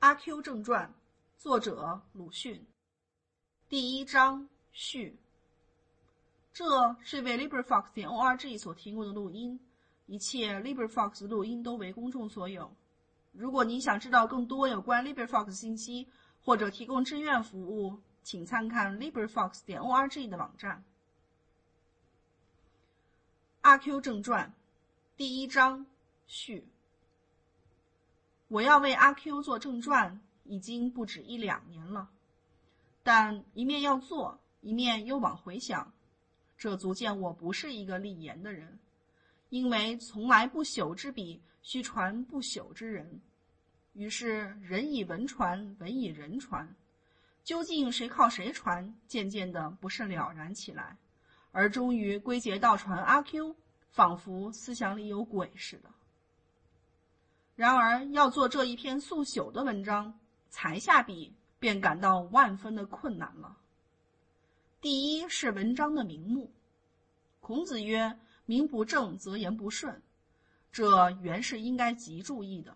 阿 Q 正传，作者鲁迅。第一章序。这是为 LibriVox 点 org 所提供的录音，一切 LibriVox 录音都为公众所有。如果你想知道更多有关 LibriVox 信息，或者提供志愿服务，请参看 LibriVox 点 org 的网站。阿 Q 正传，第一章序。我要为阿 Q 做正传，已经不止一两年了，但一面要做，一面又往回想，这足见我不是一个立言的人，因为从来不朽之笔，须传不朽之人。于是人以文传，文以人传，究竟谁靠谁传，渐渐的不是了然起来，而终于归结到传阿 Q，仿佛思想里有鬼似的。然而，要做这一篇素朽的文章，才下笔便感到万分的困难了。第一是文章的名目。孔子曰：“名不正则言不顺。”这原是应该极注意的。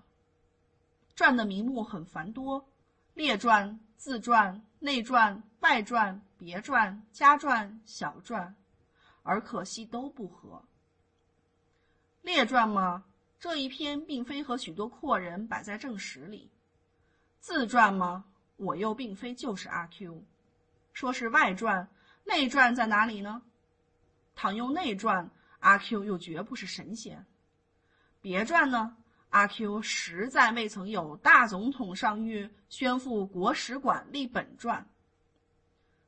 传的名目很繁多，列传、自传、内传、外传、别传、家传、小传，而可惜都不合。列传吗？这一篇并非和许多阔人摆在正史里，自传吗？我又并非就是阿 Q，说是外传、内传在哪里呢？倘用内传，阿 Q 又绝不是神仙。别传呢？阿 Q 实在未曾有大总统上谕宣赴国史馆立本传。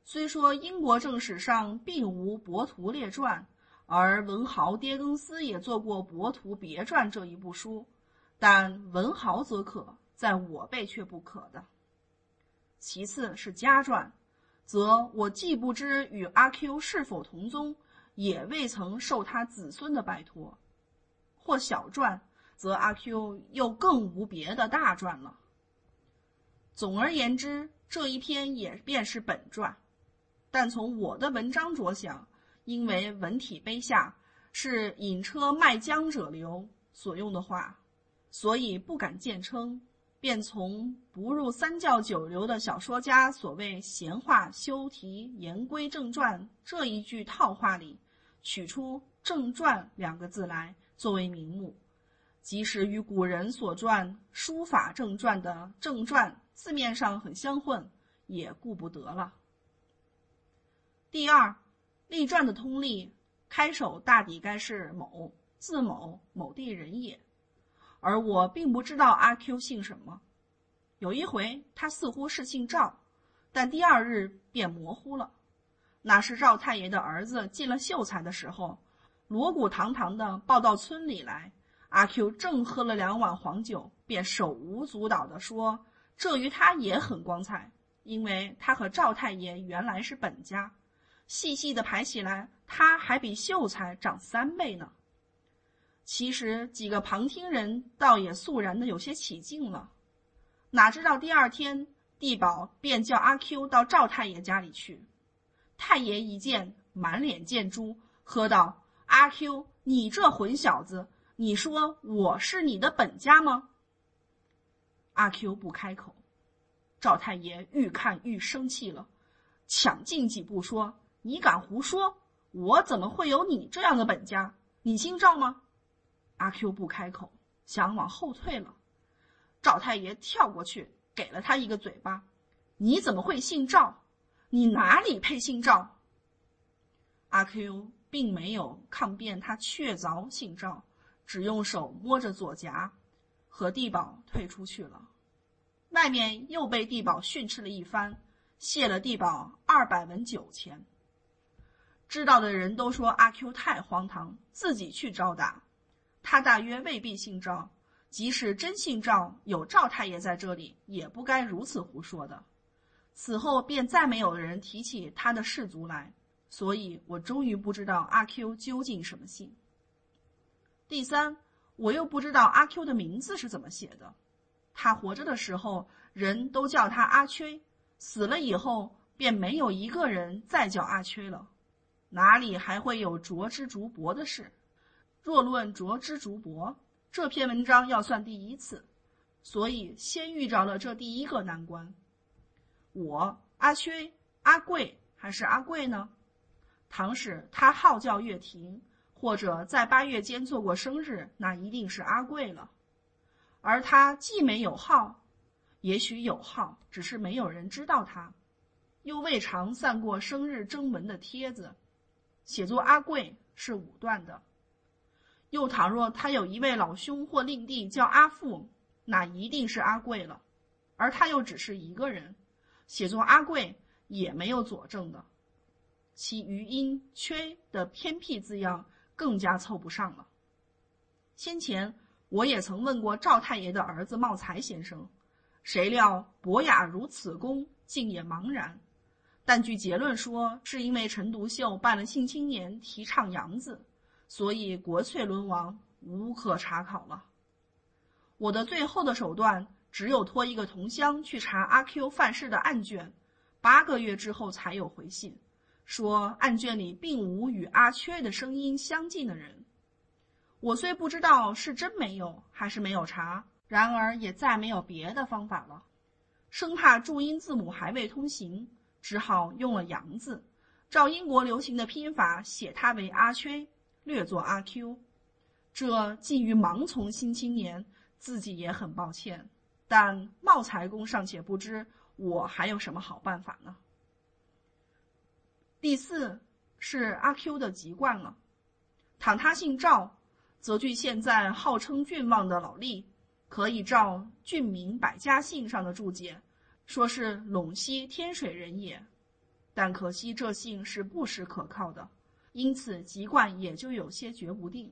虽说英国正史上并无博图列传。而文豪狄更斯也做过《博图别传》这一部书，但文豪则可，在我辈却不可的。其次是家传，则我既不知与阿 Q 是否同宗，也未曾受他子孙的拜托；或小传，则阿 Q 又更无别的大传了。总而言之，这一篇也便是本传，但从我的文章着想。因为文体卑下，是引车卖浆者流所用的话，所以不敢见称，便从不入三教九流的小说家所谓“闲话休题言归正传”这一句套话里，取出“正传”两个字来作为名目，即使与古人所传书法正传的“正传”字面上很相混，也顾不得了。第二。立传的通例，开首大抵该是某字某某地人也，而我并不知道阿 Q 姓什么。有一回，他似乎是姓赵，但第二日便模糊了。那是赵太爷的儿子进了秀才的时候，锣鼓堂堂的报到村里来。阿 Q 正喝了两碗黄酒，便手舞足蹈的说：“这于他也很光彩，因为他和赵太爷原来是本家。”细细的排起来，他还比秀才长三倍呢。其实几个旁听人倒也肃然的有些起敬了。哪知道第二天，地保便叫阿 Q 到赵太爷家里去。太爷一见，满脸见珠，喝道：“阿 Q，你这混小子，你说我是你的本家吗？”阿 Q 不开口。赵太爷愈看愈生气了，抢进几步说。你敢胡说！我怎么会有你这样的本家？你姓赵吗？阿 Q 不开口，想往后退了。赵太爷跳过去，给了他一个嘴巴。你怎么会姓赵？你哪里配姓赵？阿 Q 并没有抗辩，他确凿姓赵，只用手摸着左颊，和地保退出去了。外面又被地保训斥了一番，谢了地保二百文酒钱。知道的人都说阿 Q 太荒唐，自己去招打。他大约未必姓赵，即使真姓赵，有赵太爷在这里，也不该如此胡说的。此后便再没有人提起他的氏族来，所以我终于不知道阿 Q 究竟什么姓。第三，我又不知道阿 Q 的名字是怎么写的。他活着的时候，人都叫他阿缺；死了以后，便没有一个人再叫阿缺了。哪里还会有卓之竹帛的事？若论卓之竹帛，这篇文章要算第一次。所以先遇着了这第一个难关。我阿缺、阿贵还是阿贵呢？倘使他号叫月亭，或者在八月间做过生日，那一定是阿贵了。而他既没有号，也许有号，只是没有人知道他，又未尝散过生日征文的帖子，写作阿贵是武断的。又倘若他有一位老兄或令弟叫阿富，那一定是阿贵了，而他又只是一个人，写作阿贵也没有佐证的。其余音“缺”的偏僻字样更加凑不上了。先前我也曾问过赵太爷的儿子茂才先生，谁料博雅如此功，竟也茫然。但据结论说，是因为陈独秀办了《性青年》，提倡洋字。所以国粹沦亡，无可查考了。我的最后的手段，只有托一个同乡去查阿 Q 范氏的案卷，八个月之后才有回信，说案卷里并无与阿缺的声音相近的人。我虽不知道是真没有还是没有查，然而也再没有别的方法了，生怕注音字母还未通行，只好用了洋字，照英国流行的拼法写他为阿缺。略作阿 Q，这基于盲从新青年，自己也很抱歉。但茂才公尚且不知，我还有什么好办法呢？第四是阿 Q 的籍贯了。倘他姓赵，则据现在号称郡望的老吏，可以照《郡民百家姓》上的注解，说是陇西天水人也。但可惜这姓是不实可靠的。因此，籍贯也就有些决不定。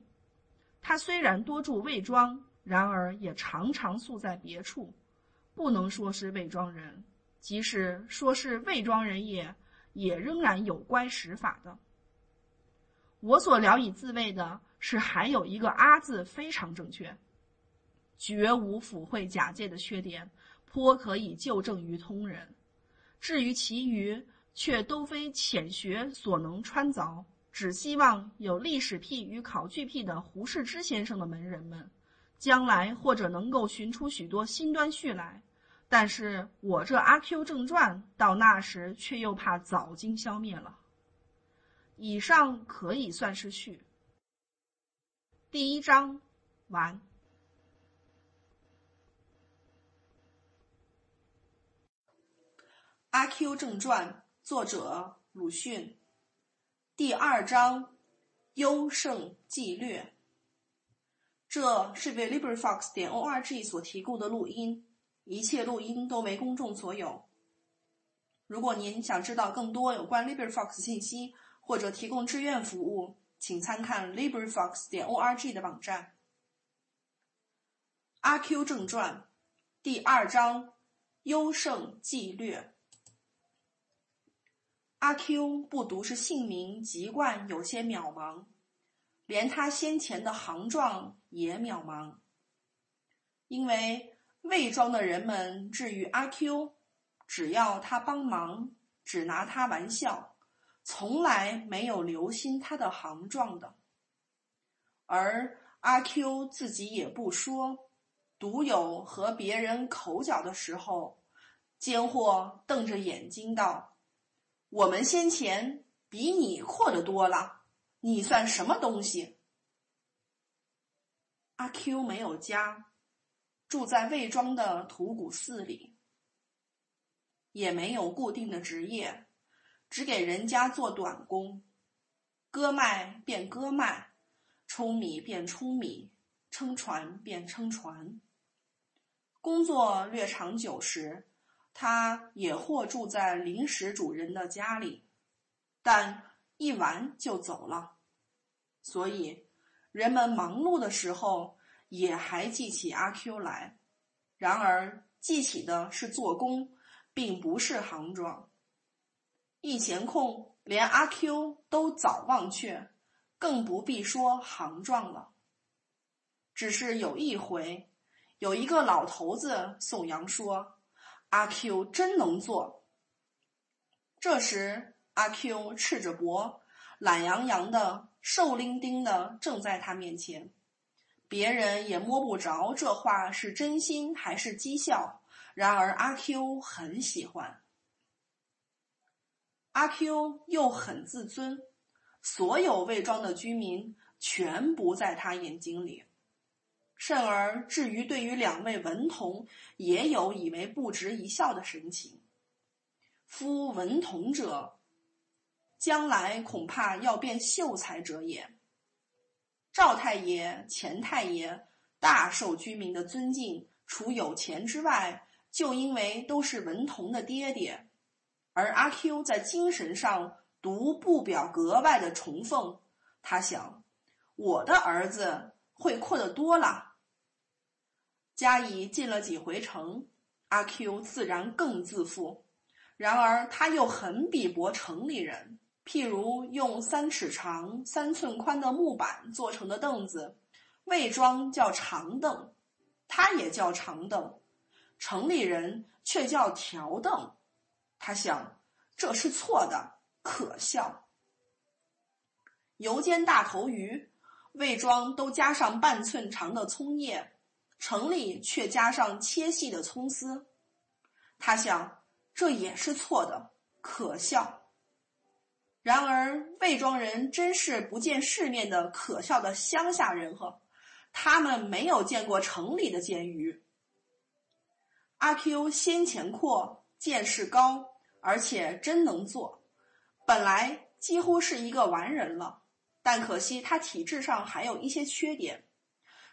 他虽然多住魏庄，然而也常常宿在别处，不能说是魏庄人。即使说是魏庄人也，也仍然有乖使法的。我所聊以自慰的是，还有一个“阿”字非常正确，绝无腐秽假借的缺点，颇可以就正于通人。至于其余，却都非浅学所能穿凿。只希望有历史癖与考据癖的胡适之先生的门人们，将来或者能够寻出许多新端绪来。但是我这《阿 Q 正传》到那时却又怕早经消灭了。以上可以算是序。第一章完。《阿 Q 正传》作者鲁迅。第二章，优胜纪略。这是为 LibriVox 点 org 所提供的录音，一切录音都为公众所有。如果您想知道更多有关 LibriVox 信息，或者提供志愿服务，请参看 LibriVox 点 org 的网站。《阿 Q 正传》第二章，优胜纪略。阿 Q 不独是姓名籍贯有些渺茫，连他先前的行状也渺茫。因为魏庄的人们至于阿 Q，只要他帮忙，只拿他玩笑，从来没有留心他的行状的。而阿 Q 自己也不说，独有和别人口角的时候，奸货瞪着眼睛道。我们先前比你阔的多了，你算什么东西？阿 Q 没有家，住在魏庄的土谷寺里，也没有固定的职业，只给人家做短工，割麦便割麦，舂米便舂米，撑船便撑船。工作略长久时。他也或住在临时主人的家里，但一玩就走了，所以人们忙碌的时候也还记起阿 Q 来。然而记起的是做工，并不是行状。一闲空，连阿 Q 都早忘却，更不必说行状了。只是有一回，有一个老头子颂扬说。阿 Q 真能做。这时，阿 Q 赤着脖，懒洋洋的，瘦伶仃的，正在他面前，别人也摸不着这话是真心还是讥笑。然而阿 Q 很喜欢，阿 Q 又很自尊，所有魏庄的居民全不在他眼睛里。甚而至于对于两位文童，也有以为不值一笑的神情。夫文童者，将来恐怕要变秀才者也。赵太爷、钱太爷大受居民的尊敬，除有钱之外，就因为都是文童的爹爹。而阿 Q 在精神上独不表格外的崇奉。他想，我的儿子。会阔得多了。加以进了几回城，阿 Q 自然更自负。然而他又很鄙薄城里人，譬如用三尺长、三寸宽的木板做成的凳子，魏庄叫长凳，他也叫长凳，城里人却叫条凳。他想，这是错的，可笑。油煎大头鱼。魏庄都加上半寸长的葱叶，城里却加上切细的葱丝。他想，这也是错的，可笑。然而，魏庄人真是不见世面的可笑的乡下人呵，他们没有见过城里的煎鱼。阿 Q 先前阔，见识高，而且真能做，本来几乎是一个完人了。但可惜他体质上还有一些缺点，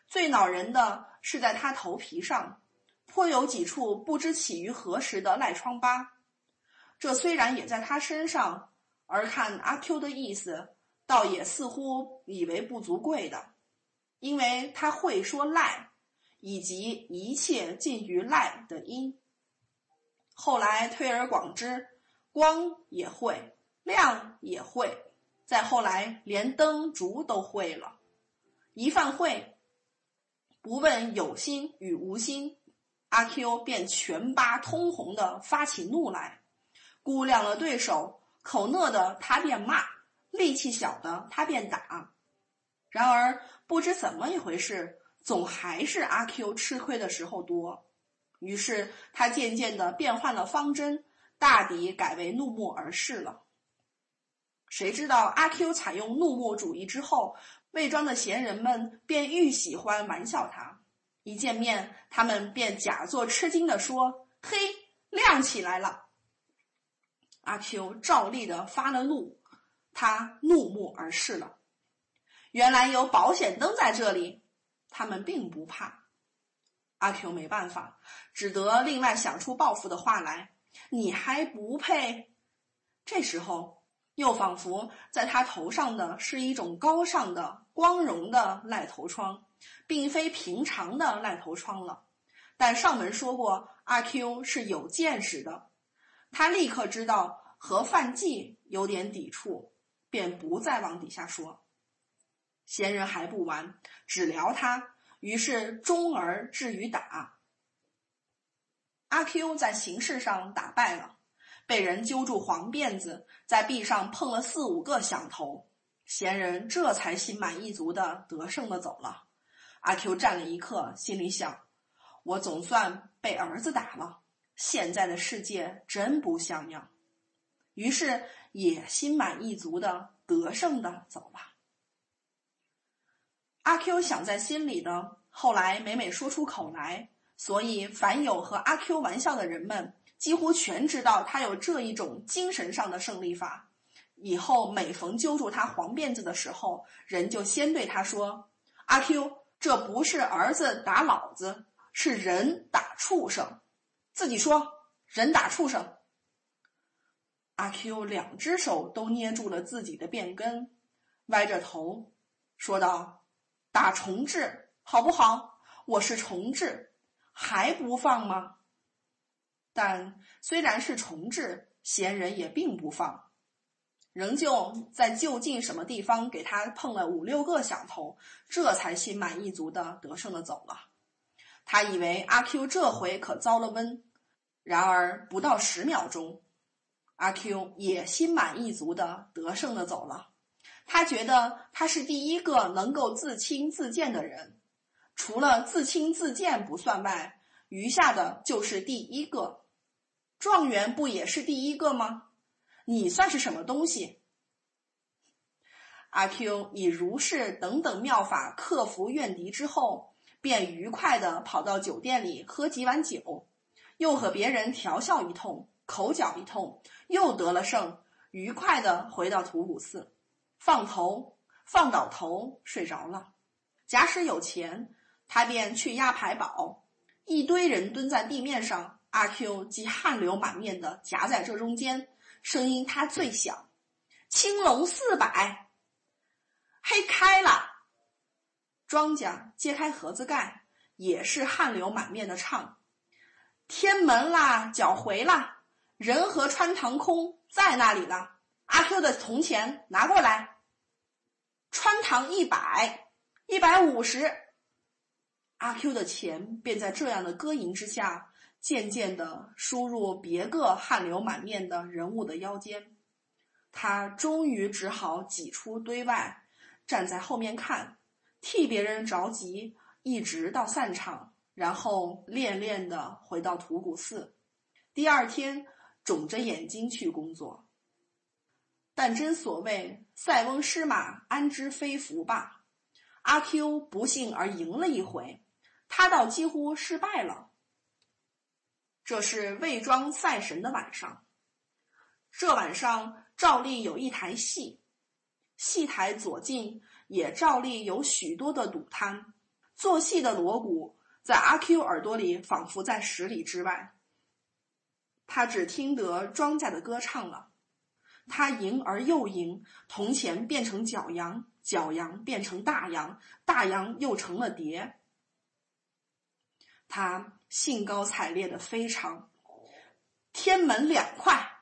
最恼人的是在他头皮上颇有几处不知起于何时的赖疮疤。这虽然也在他身上，而看阿 Q 的意思，倒也似乎以为不足贵的，因为他会说赖，以及一切近于赖的音。后来推而广之，光也会，亮也会。再后来，连灯烛都会了。一犯会，不问有心与无心，阿 Q 便全巴通红的发起怒来。估量了对手，口讷的他便骂，力气小的他便打。然而不知怎么一回事，总还是阿 Q 吃亏的时候多。于是他渐渐的变换了方针，大抵改为怒目而视了。谁知道阿 Q 采用怒目主义之后，魏庄的闲人们便愈喜欢玩笑他。一见面，他们便假作吃惊的说：“嘿，亮起来了。”阿 Q 照例的发了怒，他怒目而视了。原来有保险灯在这里，他们并不怕。阿 Q 没办法，只得另外想出报复的话来：“你还不配。”这时候。又仿佛在他头上的是一种高尚的、光荣的赖头疮，并非平常的赖头疮了。但上文说过，阿 Q 是有见识的，他立刻知道和范纪有点抵触，便不再往底下说。闲人还不完，只聊他，于是终而至于打。阿 Q 在形式上打败了。被人揪住黄辫子，在壁上碰了四五个响头，闲人这才心满意足的得胜的走了。阿 Q 站了一刻，心里想：我总算被儿子打了，现在的世界真不像样。于是也心满意足的得胜的走了。阿 Q 想在心里的，后来每每说出口来，所以凡有和阿 Q 玩笑的人们。几乎全知道他有这一种精神上的胜利法。以后每逢揪住他黄辫子的时候，人就先对他说：“阿 Q，这不是儿子打老子，是人打畜生。”自己说：“人打畜生。”阿 Q 两只手都捏住了自己的辫根，歪着头说道：“打重置好不好？我是重置，还不放吗？”但虽然是重置，闲人也并不放，仍旧在就近什么地方给他碰了五六个响头，这才心满意足的得胜的走了。他以为阿 Q 这回可遭了瘟，然而不到十秒钟，阿 Q 也心满意足的得胜的走了。他觉得他是第一个能够自轻自贱的人，除了自轻自贱不算外，余下的就是第一个。状元不也是第一个吗？你算是什么东西？阿 Q 以如是等等妙法克服怨敌之后，便愉快的跑到酒店里喝几碗酒，又和别人调笑一通，口角一通，又得了胜，愉快的回到土谷寺，放头放倒头睡着了。假使有钱，他便去押牌宝，一堆人蹲在地面上，阿 Q 即汗流满面的夹在这中间，声音他最响，青龙四百。嘿，开了！庄稼揭开盒子盖，也是汗流满面的唱：“天门啦，脚回啦，人和穿堂空在那里了。阿 Q 的铜钱拿过来，穿堂一百，一百五十。阿 Q 的钱便在这样的歌吟之下，渐渐的输入别个汗流满面的人物的腰间。他终于只好挤出堆外。站在后面看，替别人着急，一直到散场，然后恋恋的回到土谷寺。第二天，肿着眼睛去工作。但真所谓“塞翁失马，安知非福”吧。阿 Q 不幸而赢了一回，他倒几乎失败了。这是魏庄赛神的晚上，这晚上照例有一台戏。戏台左近也照例有许多的赌摊，做戏的锣鼓在阿 Q 耳朵里仿佛在十里之外。他只听得庄稼的歌唱了，他赢而又赢，铜钱变成角羊，角羊变成大洋，大洋又成了蝶。他兴高采烈的非常，天门两块。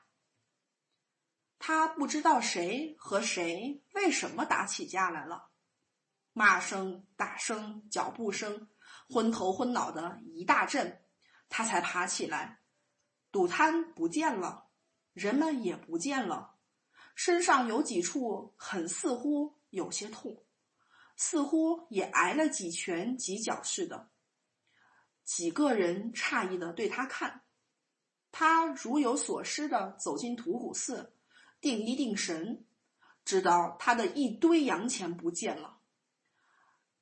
他不知道谁和谁为什么打起架来了，骂声、打声、脚步声，昏头昏脑的一大阵，他才爬起来。赌摊不见了，人们也不见了，身上有几处很似乎有些痛，似乎也挨了几拳几脚似的。几个人诧异的对他看，他如有所思的走进土谷寺。定一定神，知道他的一堆洋钱不见了。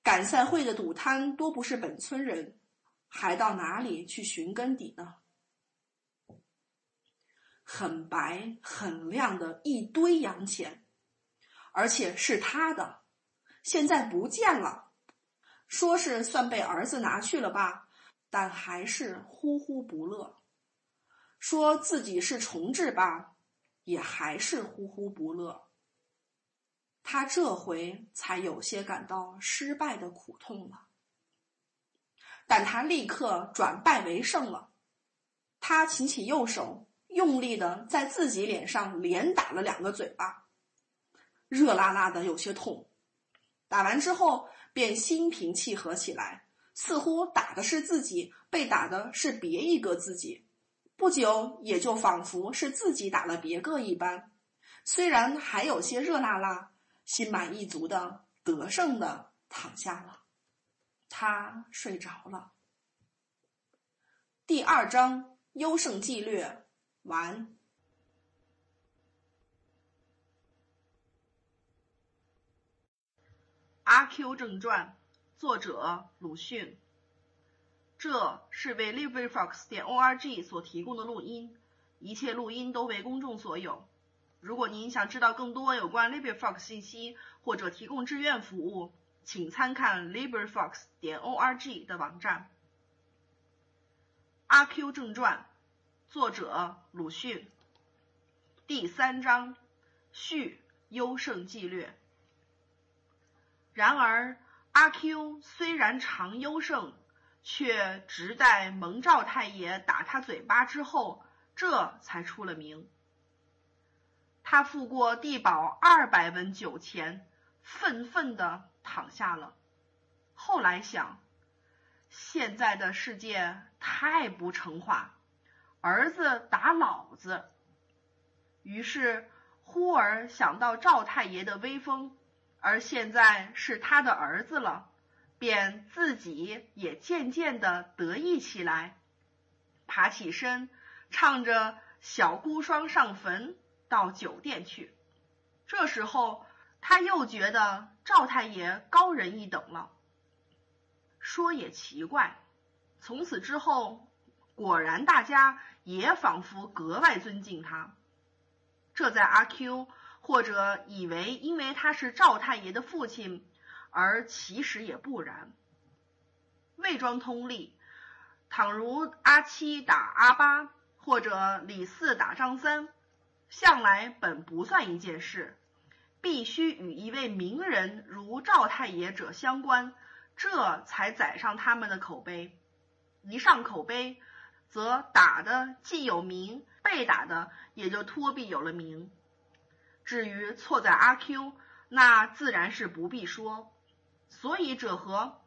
赶赛会的赌摊多不是本村人，还到哪里去寻根底呢？很白很亮的一堆洋钱，而且是他的，现在不见了。说是算被儿子拿去了吧，但还是呼呼不乐。说自己是重置吧。也还是呼呼不乐。他这回才有些感到失败的苦痛了，但他立刻转败为胜了。他擎起右手，用力的在自己脸上连打了两个嘴巴，热辣辣的，有些痛。打完之后，便心平气和起来，似乎打的是自己，被打的是别一个自己。不久，也就仿佛是自己打了别个一般，虽然还有些热辣辣，心满意足的得胜的躺下了，他睡着了。第二章优胜计略完，《阿 Q 正传》，作者鲁迅。这是为 LibriVox 点 org 所提供的录音，一切录音都为公众所有。如果您想知道更多有关 LibriVox 信息或者提供志愿服务，请参看 LibriVox 点 org 的网站。《阿 Q 正传》，作者鲁迅。第三章序：优胜计略。然而，阿 Q 虽然常优胜。却直待蒙赵太爷打他嘴巴之后，这才出了名。他付过地保二百文酒钱，愤愤的躺下了。后来想，现在的世界太不成话，儿子打老子。于是忽而想到赵太爷的威风，而现在是他的儿子了。便自己也渐渐的得意起来，爬起身，唱着《小孤孀上坟》到酒店去。这时候，他又觉得赵太爷高人一等了。说也奇怪，从此之后，果然大家也仿佛格外尊敬他。这在阿 Q 或者以为因为他是赵太爷的父亲。而其实也不然。魏庄通例，倘如阿七打阿八，或者李四打张三，向来本不算一件事，必须与一位名人如赵太爷者相关，这才载上他们的口碑。一上口碑，则打的既有名，被打的也就托必有了名。至于错在阿 Q，那自然是不必说。所以者何？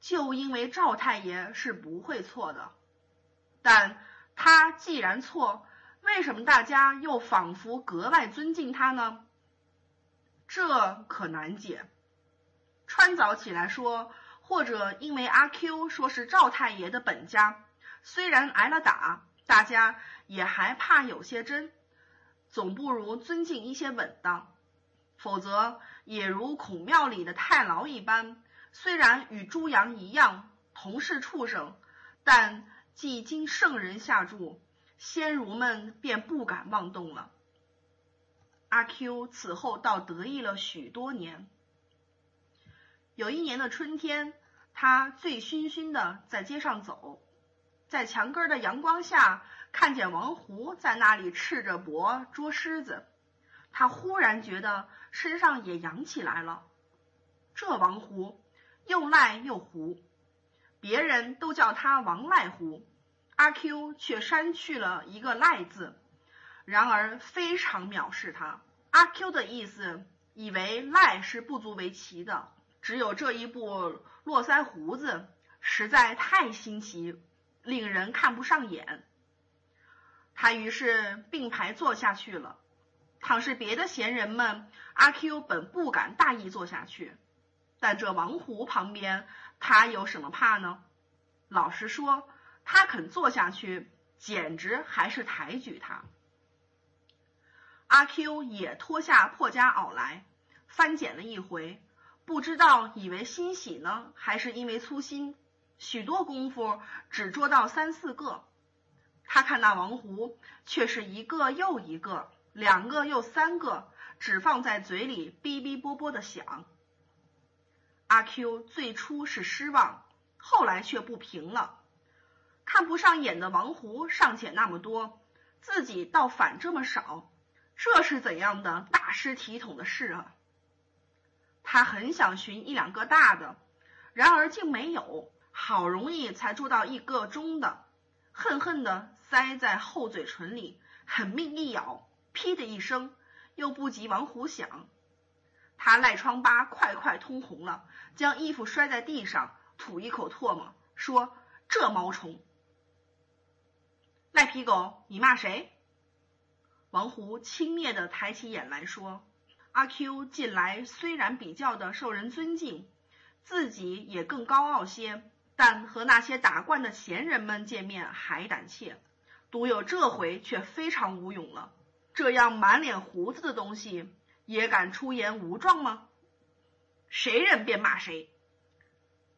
就因为赵太爷是不会错的，但他既然错，为什么大家又仿佛格外尊敬他呢？这可难解。穿凿起来说，或者因为阿 Q 说是赵太爷的本家，虽然挨了打，大家也还怕有些真，总不如尊敬一些稳当。否则，也如孔庙里的太牢一般，虽然与猪羊一样同是畜生，但既经圣人下注，仙儒们便不敢妄动了。阿 Q 此后倒得意了许多年。有一年的春天，他醉醺醺的在街上走，在墙根的阳光下，看见王胡在那里赤着脖捉狮子。他忽然觉得身上也痒起来了。这王胡又赖又胡，别人都叫他王赖胡，阿 Q 却删去了一个赖字，然而非常藐视他。阿 Q 的意思以为赖是不足为奇的，只有这一部络腮胡子实在太新奇，令人看不上眼。他于是并排坐下去了。倘是别的闲人们，阿 Q 本不敢大意坐下去，但这王胡旁边，他有什么怕呢？老实说，他肯坐下去，简直还是抬举他。阿 Q 也脱下破夹袄来，翻捡了一回，不知道以为欣喜呢，还是因为粗心，许多功夫只捉到三四个。他看那王胡，却是一个又一个。两个又三个，只放在嘴里哔哔啵啵的响。阿 Q 最初是失望，后来却不平了。看不上眼的王胡尚且那么多，自己倒反这么少，这是怎样的大失体统的事啊？他很想寻一两个大的，然而竟没有，好容易才捉到一个中的，恨恨的塞在厚嘴唇里，狠命一咬。噼的一声，又不及王虎响，他赖疮疤快快通红了，将衣服摔在地上，吐一口唾沫，说：“这毛虫，赖皮狗，你骂谁？”王胡轻蔑的抬起眼来说：“阿 Q 近来虽然比较的受人尊敬，自己也更高傲些，但和那些打惯的闲人们见面还胆怯，独有这回却非常无勇了。”这样满脸胡子的东西也敢出言无状吗？谁人便骂谁。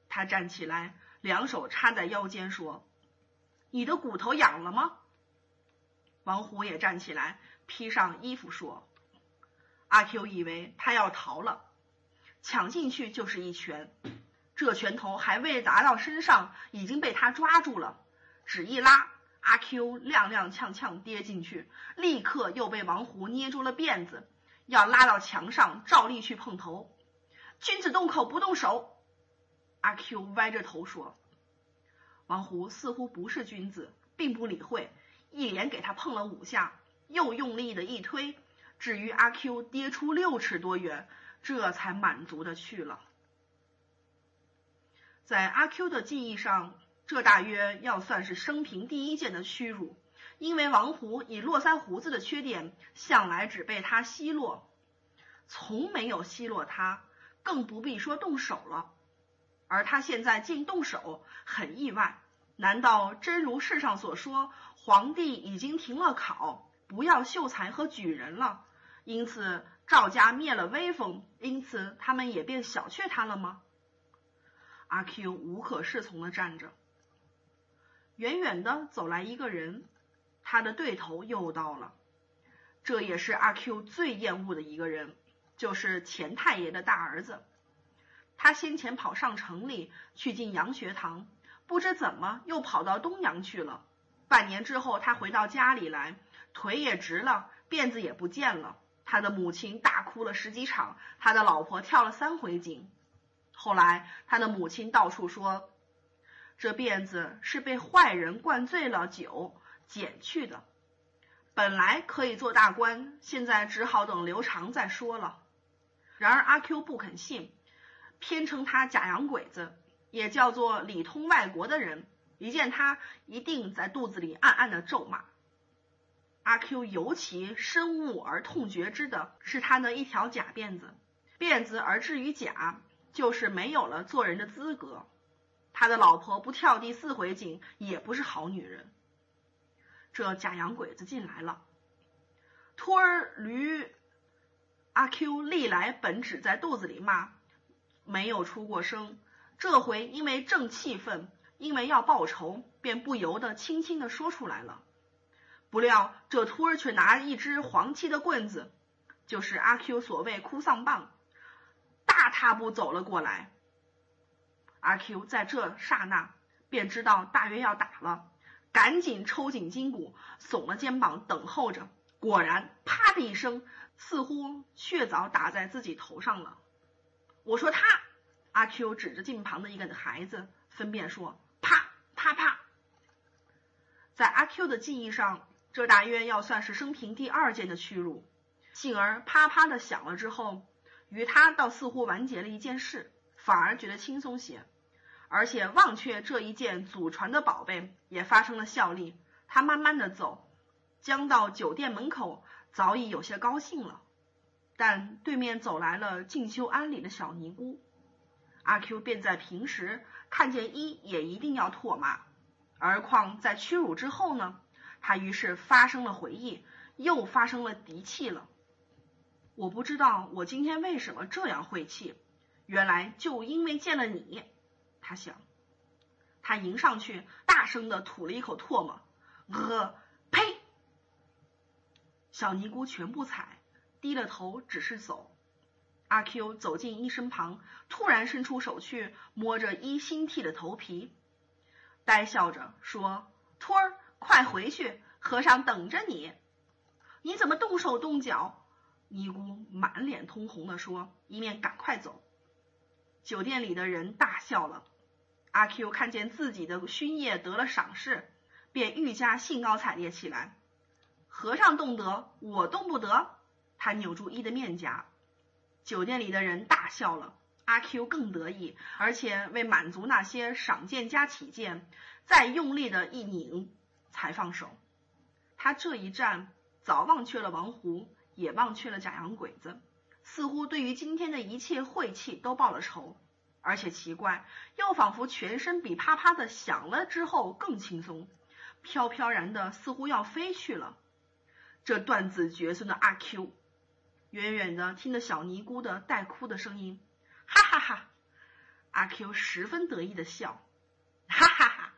他站起来，两手插在腰间说：“你的骨头痒了吗？”王虎也站起来，披上衣服说：“阿 Q 以为他要逃了，抢进去就是一拳，这拳头还未砸到身上，已经被他抓住了，只一拉。”阿 Q 踉踉跄跄跌进去，立刻又被王胡捏住了辫子，要拉到墙上，照例去碰头。君子动口不动手，阿 Q 歪着头说。王胡似乎不是君子，并不理会，一连给他碰了五下，又用力的一推，至于阿 Q 跌出六尺多远，这才满足的去了。在阿 Q 的记忆上。这大约要算是生平第一件的屈辱，因为王胡以络腮胡子的缺点，向来只被他奚落，从没有奚落他，更不必说动手了。而他现在竟动手，很意外。难道真如世上所说，皇帝已经停了考，不要秀才和举人了？因此赵家灭了威风，因此他们也便小觑他了吗？阿 Q 无可适从的站着。远远的走来一个人，他的对头又到了。这也是阿 Q 最厌恶的一个人，就是钱太爷的大儿子。他先前跑上城里去进洋学堂。不知怎么又跑到东洋去了。半年之后，他回到家里来，腿也直了，辫子也不见了。他的母亲大哭了十几场，他的老婆跳了三回井。后来，他的母亲到处说，这辫子是被坏人灌醉了酒剪去的，本来可以做大官，现在只好等留长再说了。然而阿 Q 不肯信，偏称他假洋鬼子。也叫做里通外国的人，一见他，一定在肚子里暗暗的咒骂。阿 Q 尤其深恶而痛绝之的是他的一条假辫子，辫子而至于假，就是没有了做人的资格。他的老婆不跳第四回井，也不是好女人。这假洋鬼子进来了，托儿驴。阿 Q 历来本只在肚子里骂，没有出过声。这回因为正气愤，因为要报仇，便不由得轻轻的说出来了。不料这秃儿却拿一只黄漆的棍子，就是阿 Q 所谓哭丧棒，大踏步走了过来。阿 Q 在这刹那便知道大约要打了，赶紧抽紧筋骨，耸了肩膀等候着。果然，啪的一声，似乎血早打在自己头上了。我说他。阿 Q 指着近旁的一个孩子，分辨说：“啪啪啪！”在阿 Q 的记忆上，这大约要算是生平第二件的屈辱。幸而啪啪的响了之后，与他倒似乎完结了一件事，反而觉得轻松些。而且忘却这一件祖传的宝贝，也发生了效力。他慢慢的走，将到酒店门口，早已有些高兴了。但对面走来了静修庵里的小尼姑。阿 Q 便在平时看见一也一定要唾骂，而况在屈辱之后呢？他于是发生了回忆，又发生了敌气了。我不知道我今天为什么这样晦气，原来就因为见了你。他想，他迎上去，大声的吐了一口唾沫，呃，呸！小尼姑全不睬，低了头，只是走。阿 Q 走进医生旁，突然伸出手去摸着医新剃的头皮，呆笑着说：“托儿，快回去，和尚等着你。你怎么动手动脚？”尼姑满脸通红的说，一面赶快走。酒店里的人大笑了。阿 Q 看见自己的熏液得了赏识，便愈加兴高采烈起来。和尚动得，我动不得。他扭住一的面颊。酒店里的人大笑了，阿 Q 更得意，而且为满足那些赏鉴家起见，再用力的一拧，才放手。他这一战，早忘却了王胡，也忘却了假洋鬼子，似乎对于今天的一切晦气都报了仇。而且奇怪，又仿佛全身比啪啪的响了之后更轻松，飘飘然的，似乎要飞去了。这断子绝孙的阿 Q。远远的听着小尼姑的带哭的声音，哈哈哈！阿 Q 十分得意的笑，哈哈哈！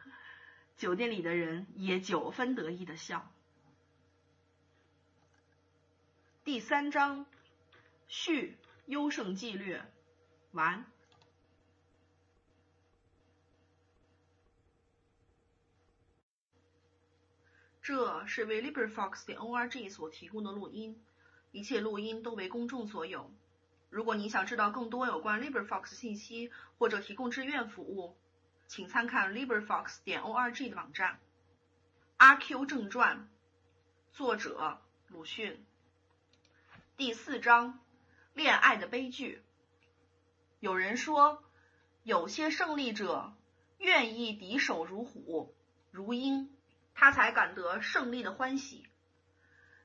酒店里的人也九分得意的笑。第三章，续优胜纪律完。这是为 LibriVox 点 org 所提供的录音。一切录音都为公众所有。如果你想知道更多有关 LibriVox 信息或者提供志愿服务，请参看 LibriVox 点 org 的网站。《阿 Q 正传》，作者鲁迅。第四章：恋爱的悲剧。有人说，有些胜利者愿意敌手如虎如鹰，他才感得胜利的欢喜；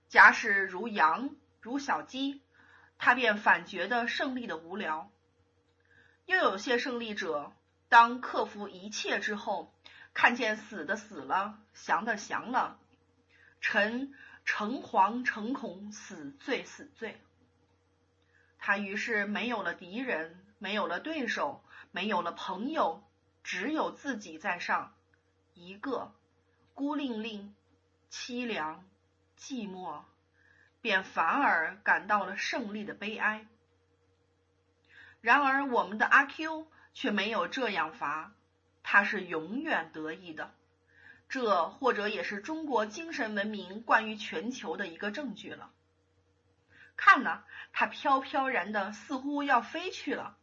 假使如羊。如小鸡，他便反觉得胜利的无聊。又有些胜利者当克服一切之后，看见死的死了，降的降了，臣诚惶诚恐，死罪死罪。他于是没有了敌人，没有了对手，没有了朋友，只有自己在上，一个孤零零、凄凉、寂寞，便反而感到了胜利的悲哀。然而，我们的阿 Q 却没有这样罚，他是永远得意的。这或者也是中国精神文明冠于全球的一个证据了。看呐，他飘飘然的，似乎要飞去了。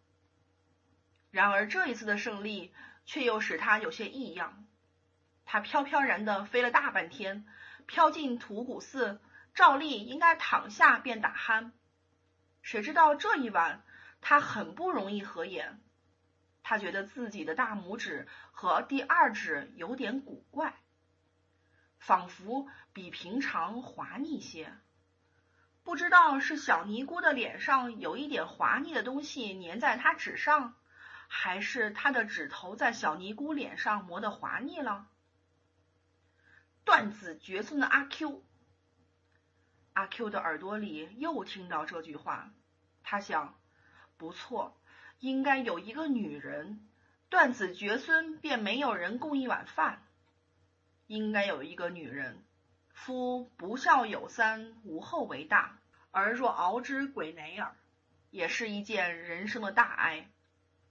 然而这一次的胜利却又使他有些异样。他飘飘然的飞了大半天，飘进土谷寺，照例应该躺下便打鼾。谁知道这一晚。他很不容易合眼，他觉得自己的大拇指和第二指有点古怪，仿佛比平常滑腻些。不知道是小尼姑的脸上有一点滑腻的东西粘在她指上，还是她的指头在小尼姑脸上磨得滑腻了。断子绝孙的阿 Q，阿 Q 的耳朵里又听到这句话，他想。不错，应该有一个女人，断子绝孙便没有人供一碗饭。应该有一个女人，夫不孝有三，无后为大。而若熬之鬼馁耳，也是一件人生的大哀。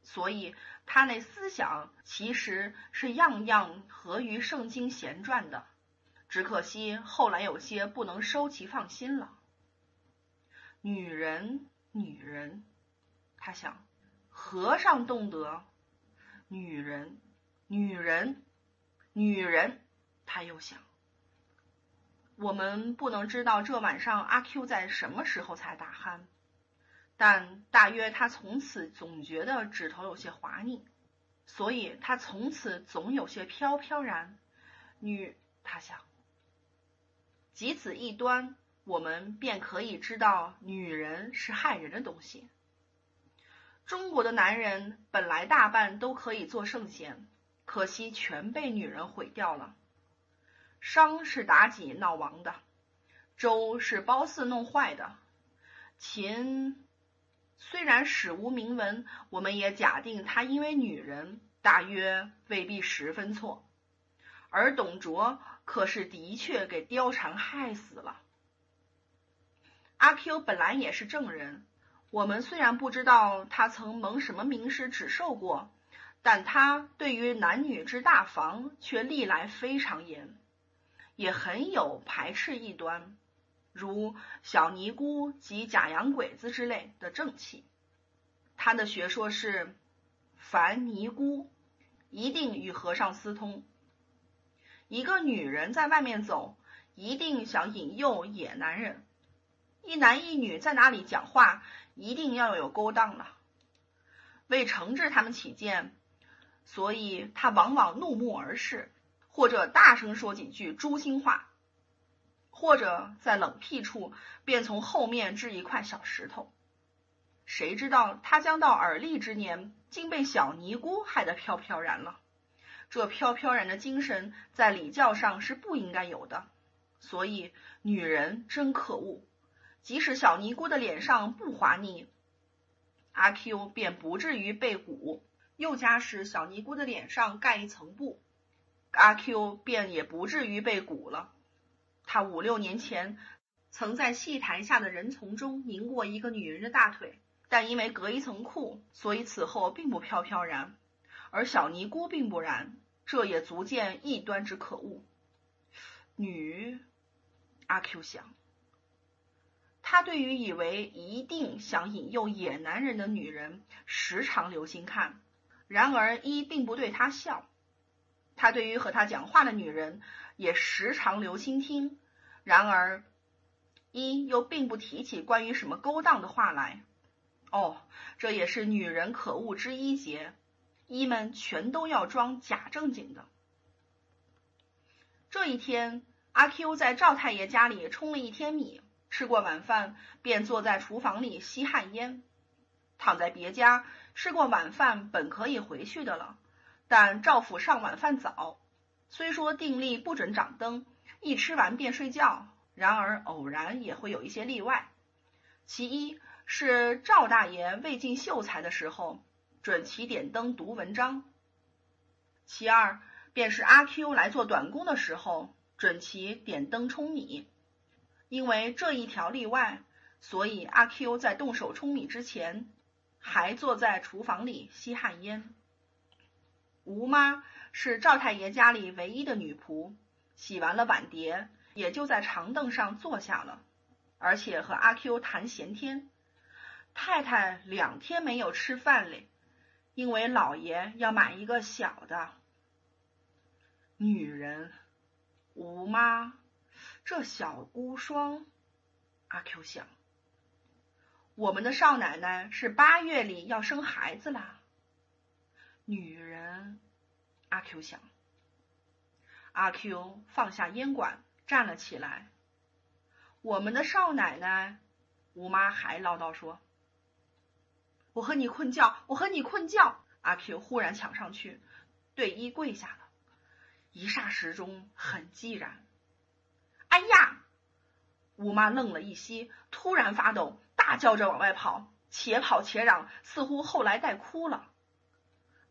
所以他那思想其实是样样合于圣经闲传的，只可惜后来有些不能收其放心了。女人，女人。他想，和尚懂得，女人，女人，女人。他又想，我们不能知道这晚上阿 Q 在什么时候才打鼾，但大约他从此总觉得指头有些滑腻，所以他从此总有些飘飘然。女，他想，即此一端，我们便可以知道，女人是害人的东西。中国的男人本来大半都可以做圣贤，可惜全被女人毁掉了。商是妲己闹亡的，周是褒姒弄坏的，秦虽然史无明文，我们也假定他因为女人，大约未必十分错。而董卓可是的确给貂蝉害死了。阿 Q 本来也是正人。我们虽然不知道他曾蒙什么名师指授过，但他对于男女之大防却历来非常严，也很有排斥异端，如小尼姑及假洋鬼子之类的正气。他的学说是：凡尼姑一定与和尚私通，一个女人在外面走，一定想引诱野男人，一男一女在哪里讲话。一定要有勾当了。为惩治他们起见，所以他往往怒目而视，或者大声说几句诛心话，或者在冷僻处便从后面掷一块小石头。谁知道他将到耳立之年，竟被小尼姑害得飘飘然了。这飘飘然的精神，在礼教上是不应该有的。所以，女人真可恶。即使小尼姑的脸上不滑腻，阿 Q 便不至于被蛊；又加使小尼姑的脸上盖一层布，阿 Q 便也不至于被蛊了。他五六年前曾在戏台下的人丛中拧过一个女人的大腿，但因为隔一层裤，所以此后并不飘飘然。而小尼姑并不然，这也足见异端之可恶。女，阿 Q 想。他对于以为一定想引诱野男人的女人，时常留心看。然而一并不对他笑。他对于和他讲话的女人，也时常留心听。然而一又并不提起关于什么勾当的话来。哦，这也是女人可恶之一节。一们全都要装假正经的。这一天，阿 Q 在赵太爷家里冲了一天米。吃过晚饭，便坐在厨房里吸旱烟。躺在别家吃过晚饭，本可以回去的了，但赵府上晚饭早，虽说定例不准掌灯，一吃完便睡觉，然而偶然也会有一些例外。其一是赵大爷未进秀才的时候，准其点灯读文章；其二便是阿 Q 来做短工的时候，准其点灯舂米。因为这一条例外，所以阿 Q 在动手舂米之前，还坐在厨房里吸旱烟。吴妈是赵太爷家里唯一的女仆，洗完了碗碟，也就在长凳上坐下了，而且和阿 Q 谈闲天。太太两天没有吃饭嘞，因为老爷要买一个小的。女人，吴妈，这小孤孀，阿 Q 想，我们的少奶奶是八月里要生孩子啦。女人，阿 Q 想。阿 Q 放下烟管，站了起来。我们的少奶奶，吴妈还唠叨说：“我和你困觉，我和你困觉。”阿 Q 忽然抢上去，对衣跪下了，一霎时中很寂然。哎呀！吴妈愣了一息，突然发抖，大叫着往外跑，且跑且嚷，似乎后来带哭了。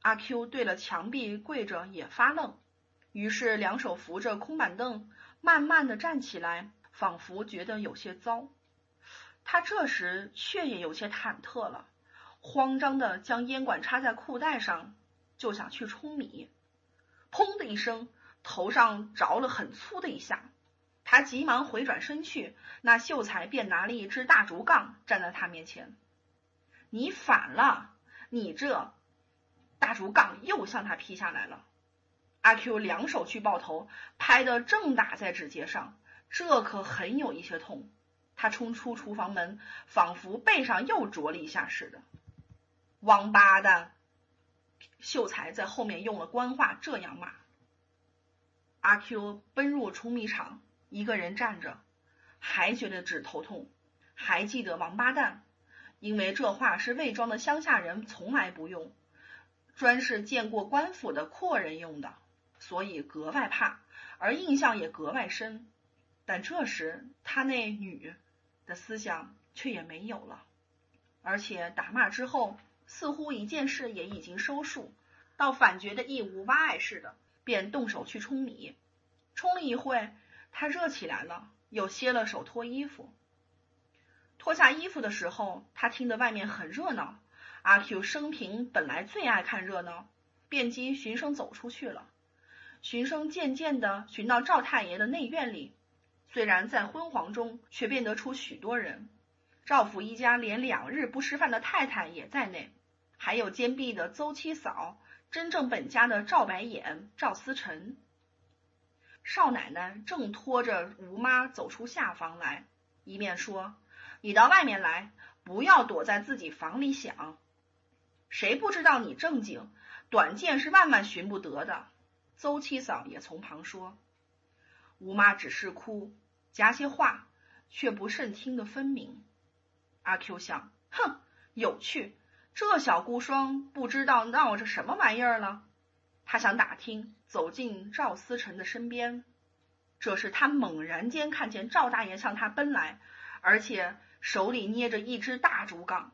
阿 Q 对了墙壁跪着也发愣，于是两手扶着空板凳，慢慢的站起来，仿佛觉得有些糟。他这时却也有些忐忑了，慌张的将烟管插在裤带上，就想去冲米。砰的一声，头上着了很粗的一下，他急忙回转身去，那秀才便拿了一支大竹杠站在他面前：“你反了，你这！”大竹杠又向他劈下来了，阿 Q 两手去抱头，拍得正打在指节上，这可很有一些痛。他冲出厨房门，仿佛背上又啄了一下似的。王八蛋！秀才在后面用了官话这样骂。阿 Q 奔入舂米场，一个人站着，还觉得指头痛，还记得王八蛋，因为这话是魏庄的乡下人从来不用。专是见过官府的阔人用的，所以格外怕，而印象也格外深。但这时他那女的思想却也没有了，而且打骂之后，似乎一件事也已经收束，倒反觉得一无挖碍似的，便动手去冲米。冲了一会，他热起来了，又歇了手脱衣服。脱下衣服的时候，他听得外面很热闹。阿 Q 生平本来最爱看热闹，便即循声走出去了。循声渐渐的寻到赵太爷的内院里，虽然在昏黄中，却辨得出许多人。赵府一家连两日不吃饭的太太也在内，还有坚壁的邹七嫂，真正本家的赵白眼、赵思辰。少奶奶正拖着吴妈走出下房来，一面说：“你到外面来，不要躲在自己房里想。”谁不知道你正经？短见是万万寻不得的。邹七嫂也从旁说：“吴妈只是哭，夹些话，却不甚听得分明。”阿 Q 想：“哼，有趣，这小孤孀不知道闹着什么玩意儿了。”他想打听，走进赵思成的身边。这时他猛然间看见赵大爷向他奔来，而且手里捏着一只大竹杠。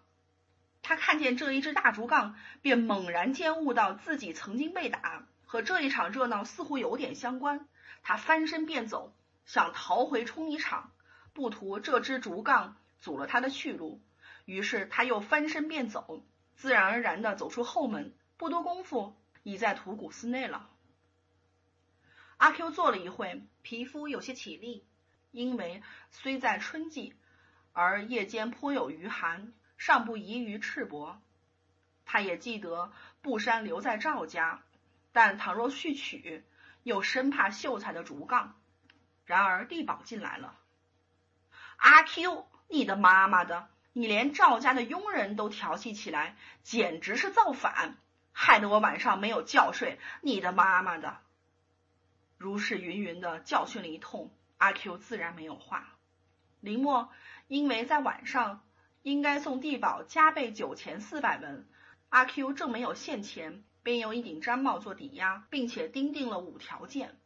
他看见这一只大竹杠，便猛然间悟到自己曾经被打，和这一场热闹似乎有点相关。他翻身便走，想逃回冲泥场，不图这只竹杠阻了他的去路。于是他又翻身便走，自然而然的走出后门，不多功夫已在土谷寺内了。阿 Q 坐了一会，皮肤有些起立，因为虽在春季，而夜间颇有余寒。尚不宜于赤膊，他也记得布衫留在赵家，但倘若续娶，又生怕秀才的竹杠。然而地保进来了，阿 Q，你的妈妈的，你连赵家的佣人都调戏起来，简直是造反，害得我晚上没有觉睡。你的妈妈的，如是云云的教训了一通，阿 Q 自然没有话。林默因为在晚上。应该送地保加倍酒钱四百文，阿 Q 正没有现钱，便用一顶毡帽做抵押，并且钉定了五条件：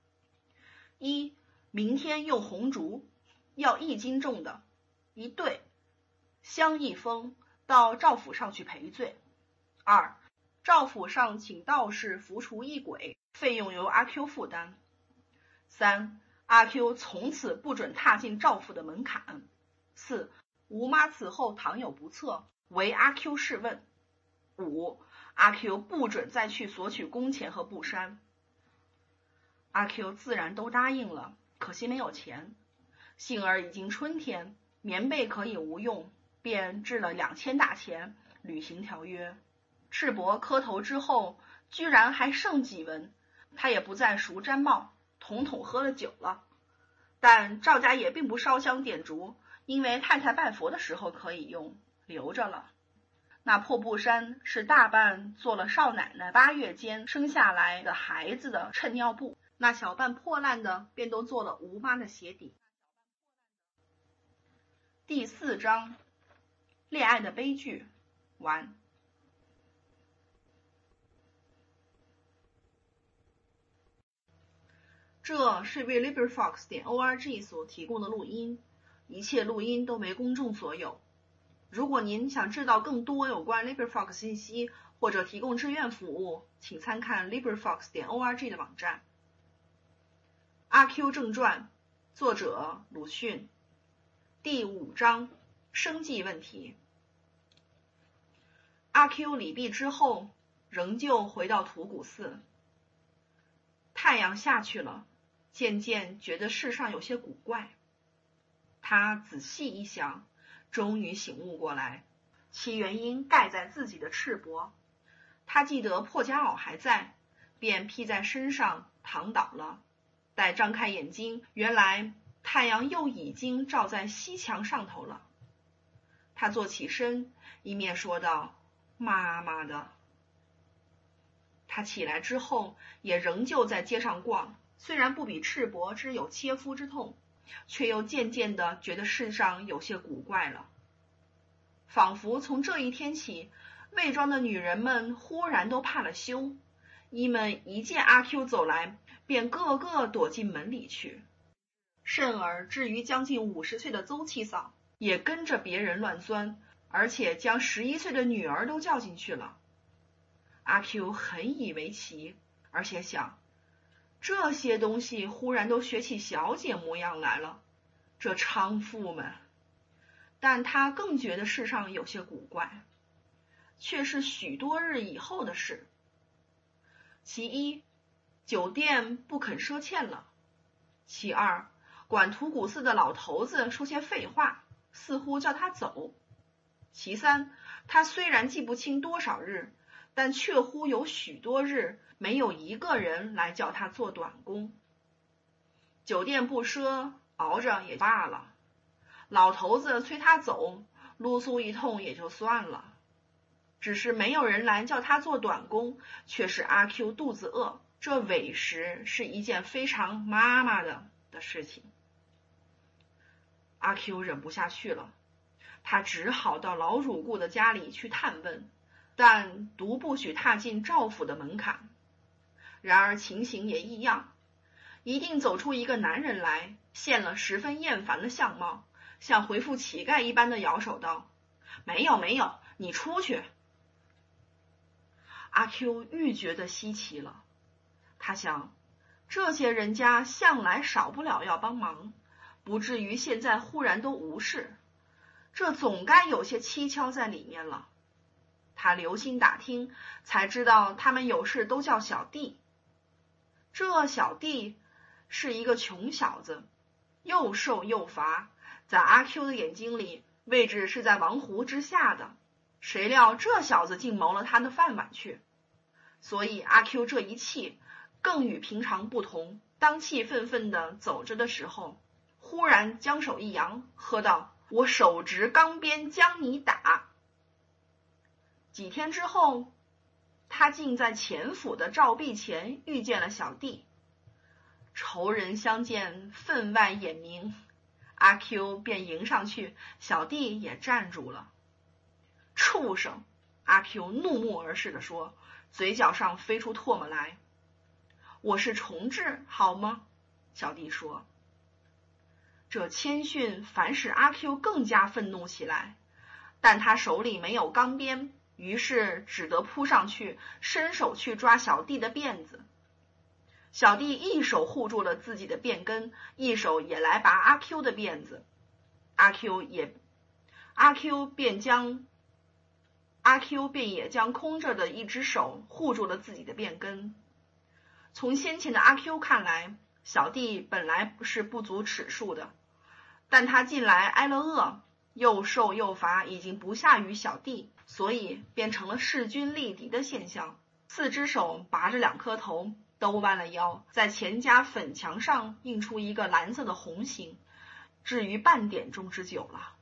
一、明天用红烛，要一斤重的，一对，香一封，到赵府上去赔罪；二、赵府上请道士扶除一鬼，费用由阿 Q 负担；三、阿 Q 从此不准踏进赵府的门槛；四、吴妈此后倘有不测，唯阿 Q 试问；五。阿 Q 不准再去索取工钱和布衫，阿 Q 自然都答应了，可惜没有钱。幸而已经春天，棉被可以无用，便掷了两千大钱履行条约。赤膊磕头之后，居然还剩几文，他也不再赎毡帽，统统喝了酒了。但赵家也并不烧香点烛，因为太太拜佛的时候可以用，留着了。那破布衫是大半做了少奶奶八月间生下来的孩子的衬尿布，那小半破烂的便都做了吴妈的鞋底。第四章，恋爱的悲剧，完。这是为 LibriVox 点 org 所提供的录音，一切录音都为公众所有。如果您想知道更多有关 LibriVox 信息，或者提供志愿服务，请参看 LibriVox 点 org 的网站。《阿 Q 正传》，作者鲁迅。第五章：生计问题。阿 Q 礼毕之后，仍旧回到土谷寺。太阳下去了，渐渐觉得世上有些古怪。他仔细一想。终于醒悟过来，其原因盖在自己的赤膊。他记得破夹袄还在，便披在身上躺倒了。待张开眼睛，原来太阳又已经照在西墙上头了。他坐起身，一面说道：“妈妈的。”他起来之后，也仍旧在街上逛，虽然不比赤膊之有切肤之痛。却又渐渐的觉得世上有些古怪了，仿佛从这一天起，魏庄的女人们忽然都怕了羞，姨们一见阿 Q 走来，便个个躲进门里去，甚而至于将近五十岁的邹七嫂，也跟着别人乱钻，而且将十一岁的女儿都叫进去了。阿 Q 很以为奇，而且想。这些东西忽然都学起小姐模样来了，这娼妇们。但他更觉得世上有些古怪，却是许多日以后的事。其一，酒店不肯赊欠了；其二，管土谷寺的老头子说些废话，似乎叫他走；其三，他虽然记不清多少日，但确乎有许多日。没有一个人来叫他做短工，酒店不赊，熬着也罢了。老头子催他走，露宿一通也就算了。只是没有人来叫他做短工，却是阿 Q 肚子饿，这委实是一件非常妈妈的的事情。阿 Q 忍不下去了，他只好到老主顾的家里去探问，但独不许踏进赵府的门槛。然而情形也异样，一定走出一个男人来，现了十分厌烦的相貌，像回复乞丐一般的摇手道：“没有，没有，你出去。”阿 Q 愈觉得稀奇了，他想，这些人家向来少不了要帮忙，不至于现在忽然都无事，这总该有些蹊跷在里面了。他留心打听，才知道他们有事都叫小弟。这小弟是一个穷小子，又瘦又乏，在阿 Q 的眼睛里，位置是在王胡之下的。谁料这小子竟谋了他的饭碗去，所以阿 Q 这一气更与平常不同。当气愤愤的走着的时候，忽然将手一扬，喝道：“我手执钢鞭将你打！”几天之后。他竟在前府的照壁前遇见了小弟，仇人相见，分外眼明。阿 Q 便迎上去，小弟也站住了。畜生！阿 Q 怒目而视的说：“嘴角上飞出唾沫来。我是重置，好吗？小弟说。这谦逊反使阿 Q 更加愤怒起来，但他手里没有钢鞭，于是只得扑上去，伸手去抓小弟的辫子。小弟一手护住了自己的辫根，一手也来拔阿 Q 的辫子。阿 Q 也，阿 Q 便将阿 Q 便也将空着的一只手护住了自己的辫根。从先前的阿 Q 看来，小弟本来是不足齿数的。但他近来挨了饿，又瘦又乏，已经不下于小弟，所以变成了势均力敌的现象。四只手拔着两颗头，都弯了腰，在钱家粉墙上印出一个蓝色的红形，至于半点钟之久了。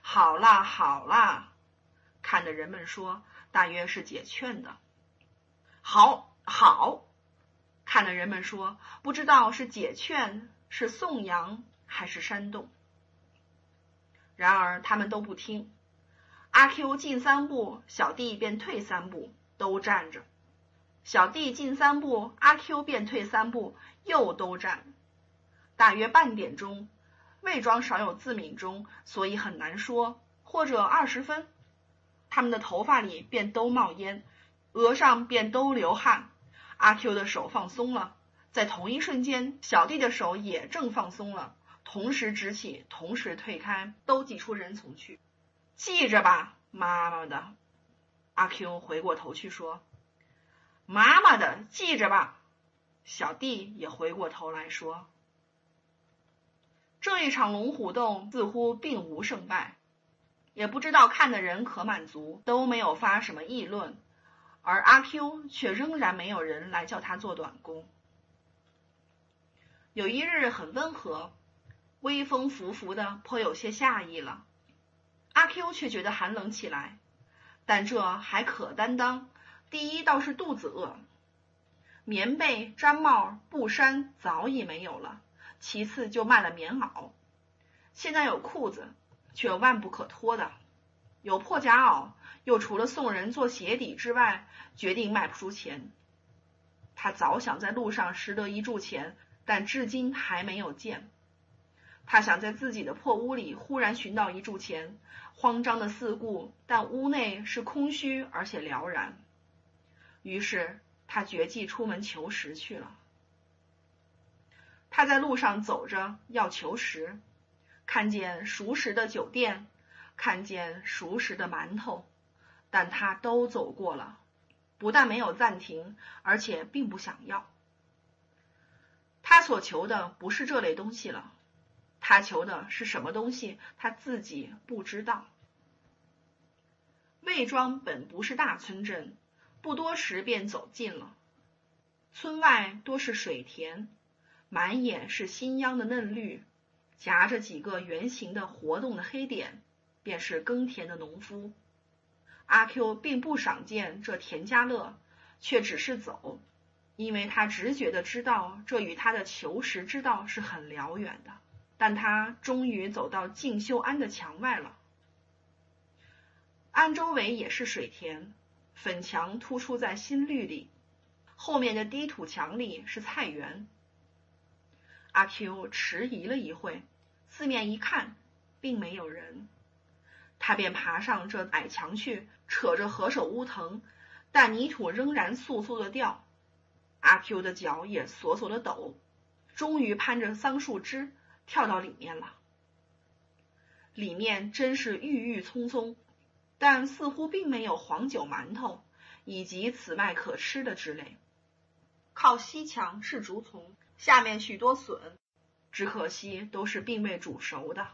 好啦好啦，看的人们说，大约是解劝的。好好，看的人们说，不知道是解劝是颂扬。还是煽动。然而他们都不听。阿 Q 进三步，小弟便退三步，都站着；小弟进三步，阿 Q 便退三步，又都站。大约半点钟，魏庄少有自鸣钟，所以很难说，或者二十分，他们的头发里便都冒烟，额上便都流汗。阿 Q 的手放松了，在同一瞬间，小弟的手也正放松了。同时直起，同时退开，都挤出人丛去。记着吧，妈妈的。阿 Q 回过头去说：“妈妈的，记着吧。”小弟也回过头来说：“这一场龙虎斗似乎并无胜败，也不知道看的人可满足，都没有发什么议论，而阿 Q 却仍然没有人来叫他做短工。有一日很温和。”微风拂拂的，颇有些夏意了。阿 Q 却觉得寒冷起来，但这还可担当。第一倒是肚子饿，棉被、毡帽、布衫早已没有了；其次就卖了棉袄，现在有裤子，却万不可脱的；有破夹袄，又除了送人做鞋底之外，决定卖不出钱。他早想在路上拾得一注钱，但至今还没有见。他想在自己的破屋里忽然寻到一注钱，慌张的四顾，但屋内是空虚而且寥然。于是他决计出门求食去了。他在路上走着要求食，看见熟食的酒店，看见熟食的馒头，但他都走过了，不但没有暂停，而且并不想要。他所求的不是这类东西了。他求的是什么东西？他自己不知道。魏庄本不是大村镇，不多时便走近了。村外多是水田，满眼是新秧的嫩绿，夹着几个圆形的活动的黑点，便是耕田的农夫。阿 Q 并不赏见这田家乐，却只是走，因为他直觉的知道，这与他的求实之道是很辽远的。但他终于走到静修庵的墙外了。庵周围也是水田，粉墙突出在新绿里，后面的低土墙里是菜园。阿 Q 迟疑了一会，四面一看，并没有人，他便爬上这矮墙去，扯着何首乌藤，但泥土仍然簌簌的掉，阿 Q 的脚也索索的抖，终于攀着桑树枝。跳到里面了，里面真是郁郁葱葱，但似乎并没有黄酒、馒头以及此外可吃的之类。靠西墙是竹丛，下面许多笋，只可惜都是并未煮熟的。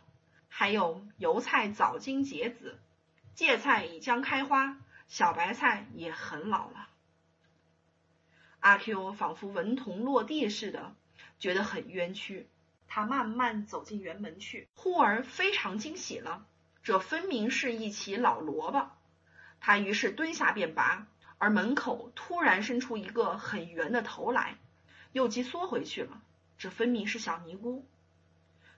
还有油菜早经结籽，芥菜已将开花，小白菜也很老了。阿 Q 仿佛闻童落地似的，觉得很冤屈。他慢慢走进园门去，忽而非常惊喜了。这分明是一起老萝卜。他于是蹲下便拔，而门口突然伸出一个很圆的头来，又即缩回去了。这分明是小尼姑。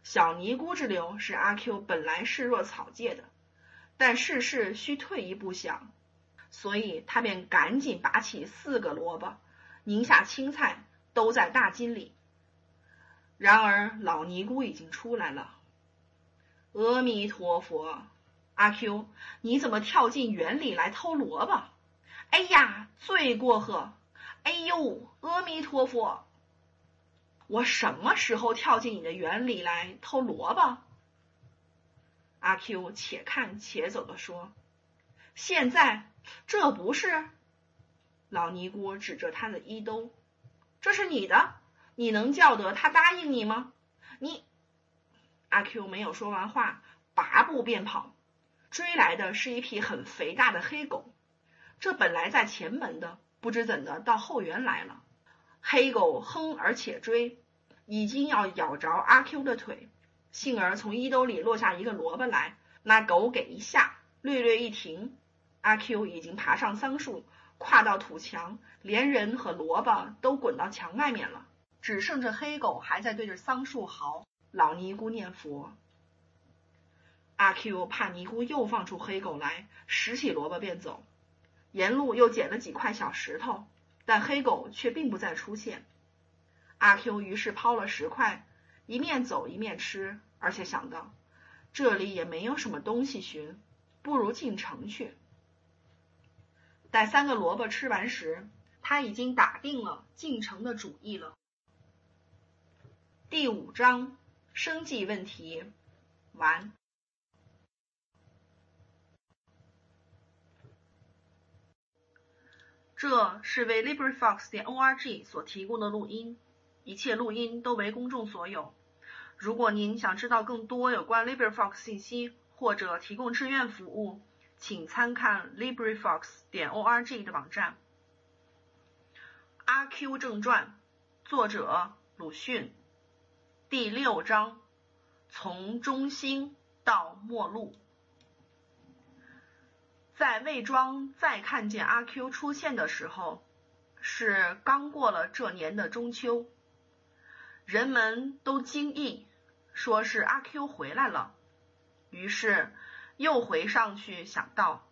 小尼姑之流是阿 Q 本来视若草芥的，但事事需退一步想。所以他便赶紧拔起四个萝卜，宁下青菜都在大金里。然而老尼姑已经出来了。阿弥陀佛，阿 Q，你怎么跳进园里来偷萝卜？哎呀，罪过呵！哎呦，阿弥陀佛，我什么时候跳进你的园里来偷萝卜？阿 Q 且看且走的说：“现在这不是。”老尼姑指着他的衣兜：“这是你的，你能叫得他答应你吗？”你，阿 Q 没有说完话，拔步便跑。追来的是一匹很肥大的黑狗，这本来在前门的，不知怎的到后园来了。黑狗哼而且追，已经要咬着阿 Q 的腿。幸而从衣兜里落下一个萝卜来，那狗给一下，略略一停，阿 Q 已经爬上桑树，跨到土墙，连人和萝卜都滚到墙外面了，只剩着黑狗还在对着桑树嚎。老尼姑念佛，阿 Q 怕尼姑又放出黑狗来，拾起萝卜便走，沿路又捡了几块小石头，但黑狗却并不再出现。阿 Q 于是抛了石块，一面走一面吃。而且想到这里也没有什么东西寻，不如进城去。待三个萝卜吃完时，他已经打定了进城的主意了。第五章生计问题完。这是为 LibriVox 点 org 所提供的录音，一切录音都为公众所有。如果您想知道更多有关 LibriVox 信息，或者提供志愿服务，请参看 LibriVox 点 org 的网站。《阿 Q 正传》，作者鲁迅。第六章：从中心到末路。在魏庄再看见阿 Q 出现的时候，是刚过了这年的中秋。人们都惊异，说是阿 Q 回来了，于是又回上去想到，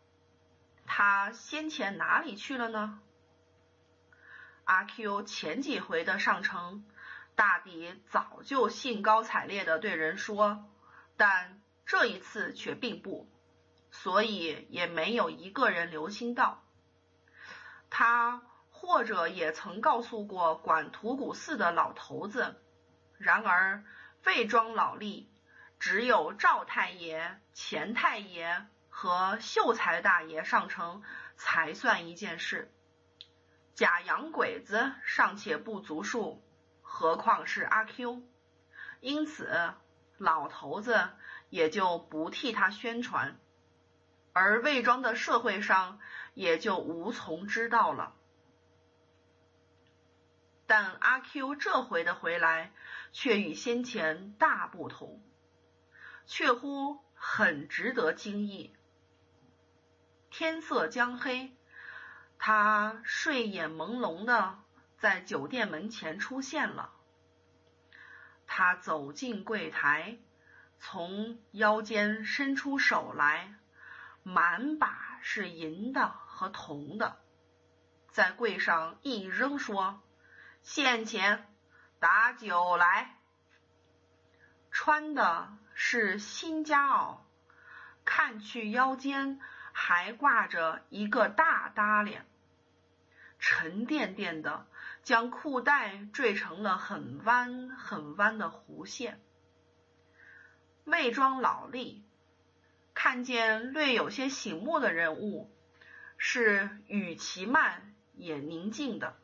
他先前哪里去了呢？阿 Q 前几回的上城，大抵早就兴高采烈的对人说，但这一次却并不，所以也没有一个人留心到。他或者也曾告诉过管土谷寺的老头子。然而，魏庄老吏只有赵太爷、钱太爷和秀才大爷上城才算一件事。假洋鬼子尚且不足数，何况是阿 Q？因此，老头子也就不替他宣传，而魏庄的社会上也就无从知道了。但阿 Q 这回的回来。却与先前大不同，却乎很值得惊异。天色将黑，他睡眼朦胧的在酒店门前出现了。他走进柜台，从腰间伸出手来，满把是银的和铜的，在柜上一扔，说：“现钱。”打酒来，穿的是新夹袄，看去腰间还挂着一个大搭脸，沉甸甸的，将裤带缀成了很弯很弯的弧线。魏庄老吏看见略有些醒目的人物，是语其慢也宁静的。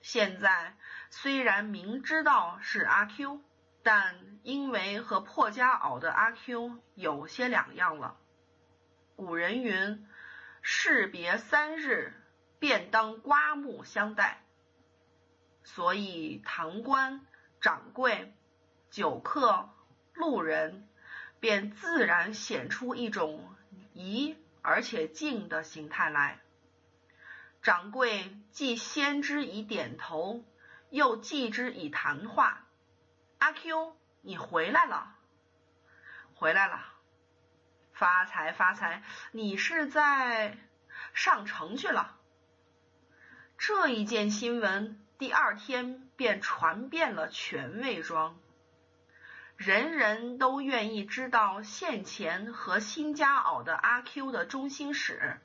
现在。虽然明知道是阿 Q，但因为和破家袄的阿 Q 有些两样了。古人云：“士别三日，便当刮目相待。”所以堂官、掌柜、酒客、路人便自然显出一种疑而且敬的形态来。掌柜既先知以点头。又记之以谈话，阿 Q，你回来了，回来了，发财发财！你是在上城去了。这一件新闻第二天便传遍了全魏庄，人人都愿意知道现钱和新家袄的阿 Q 的中心史，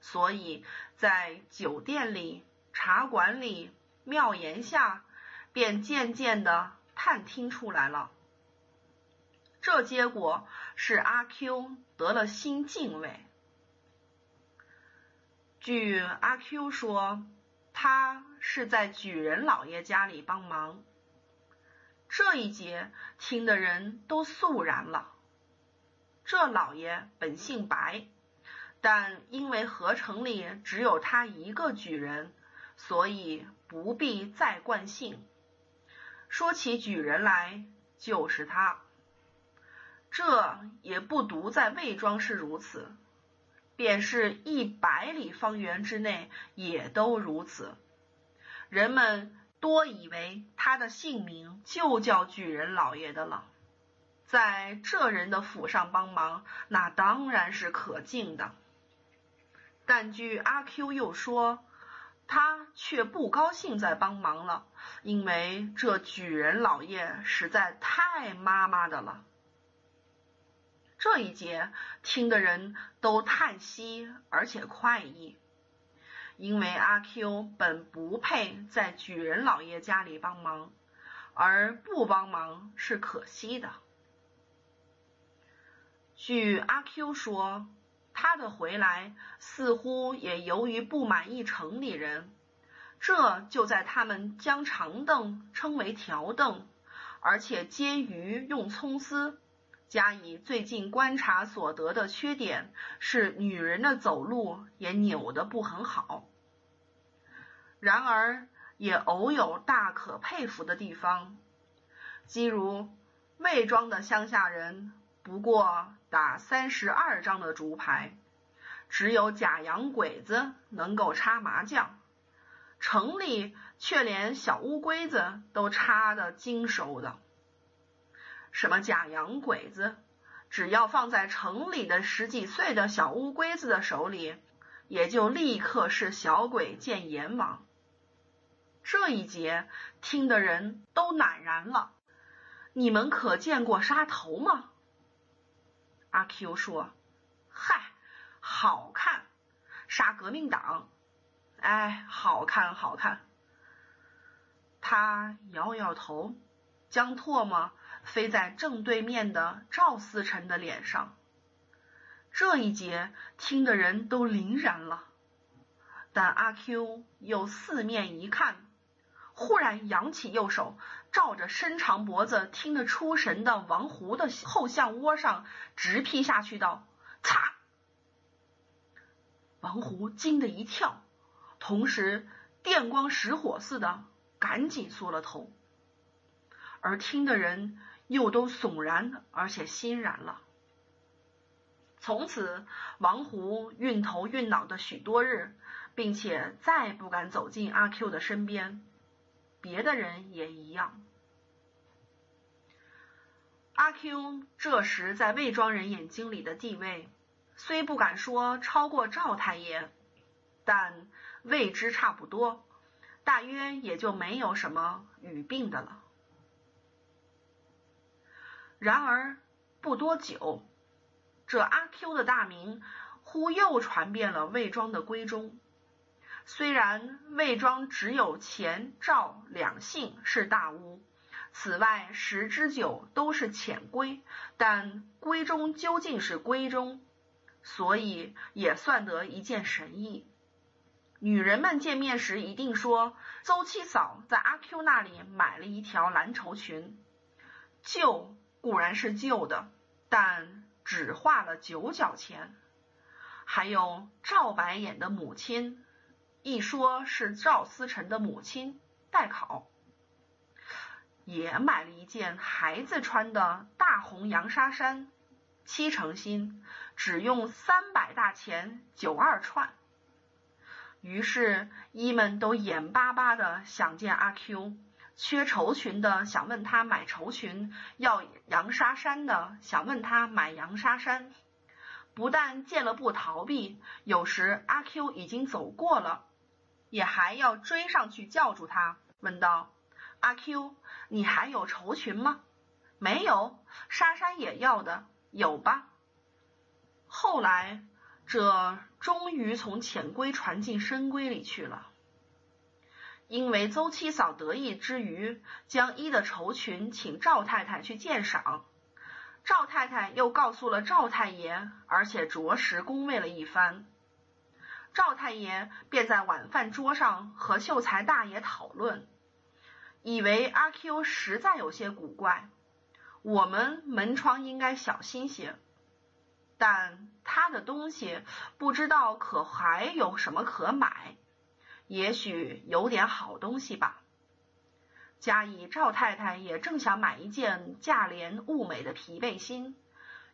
所以在酒店里、茶馆里、庙檐下，便渐渐的探听出来了。这结果是阿 Q 得了新敬畏。据阿 Q 说，他是在举人老爷家里帮忙。这一节听的人都肃然了。这老爷本姓白，但因为河城里只有他一个举人，所以不必再冠姓。说起举人来，就是他。这也不独在魏庄是如此，便是一百里方圆之内也都如此。人们多以为他的姓名就叫举人老爷的了，在这人的府上帮忙，那当然是可敬的。但据阿 Q 又说，他却不高兴再帮忙了，因为这举人老爷实在太妈妈的了。这一节听的人都叹息，而且快意，因为阿 Q 本不配在举人老爷家里帮忙，而不帮忙是可惜的。据阿 Q 说，他的回来似乎也由于不满意城里人，这就在他们将长凳称为条凳，而且煎鱼用葱丝。加以最近观察所得的缺点是，女人的走路也扭得不很好。然而，也偶有大可佩服的地方，即如魏庄的乡下人不过打三十二张的竹牌，只有假洋鬼子能够插麻将，城里却连小乌龟子都插得精熟的。什么假洋鬼子，只要放在城里的十几岁的小乌龟子的手里，也就立刻是小鬼见阎王。这一节听的人都赧然了。你们可见过杀头吗？阿 Q 说：“嗨，好看，杀革命党，哎，好看，好看。”他摇摇头，将唾沫。飞在正对面的赵思成的脸上，这一节听的人都凛然了。但阿 Q 又四面一看，忽然扬起右手，照着伸长脖子听得出神的王胡的后项窝上直劈下去，道：“擦！”王胡惊得一跳，同时电光石火似的赶紧缩了头，而听的人。又都悚然，而且欣然了。从此，王胡晕头晕脑的许多日，并且再不敢走进阿 Q 的身边。别的人也一样。阿 Q 这时在魏庄人眼睛里的地位，虽不敢说超过赵太爷，但位之差不多，大约也就没有什么语病的了。然而不多久，这阿 Q 的大名忽又传遍了魏庄的闺中。虽然魏庄只有钱赵两姓是大屋，此外十之九都是浅闺，但闺中究竟是闺中，所以也算得一件神意。女人们见面时一定说：“邹七嫂在阿 Q 那里买了一条蓝绸裙，就。”固然是旧的，但只花了九角钱。还有赵白眼的母亲，一说是赵思成的母亲代考，也买了一件孩子穿的大红洋纱衫，七成新，只用三百大钱九二串。于是，医们都眼巴巴的想见阿 Q。缺绸裙的想问他买绸裙，要洋纱衫的想问他买洋纱衫，不但见了不逃避，有时阿 Q 已经走过了，也还要追上去叫住他，问道：“阿 Q，你还有绸裙吗？”“没有。”“莎莎也要的，有吧？”后来，这终于从浅闺传进深闺里去了。因为邹七嫂得意之余，将一的绸裙请赵太太去鉴赏，赵太太又告诉了赵太爷，而且着实恭维了一番。赵太爷便在晚饭桌上和秀才大爷讨论，以为阿 Q 实在有些古怪，我们门窗应该小心些，但他的东西不知道可还有什么可买。也许有点好东西吧。加以赵太太也正想买一件价廉物美的皮背心，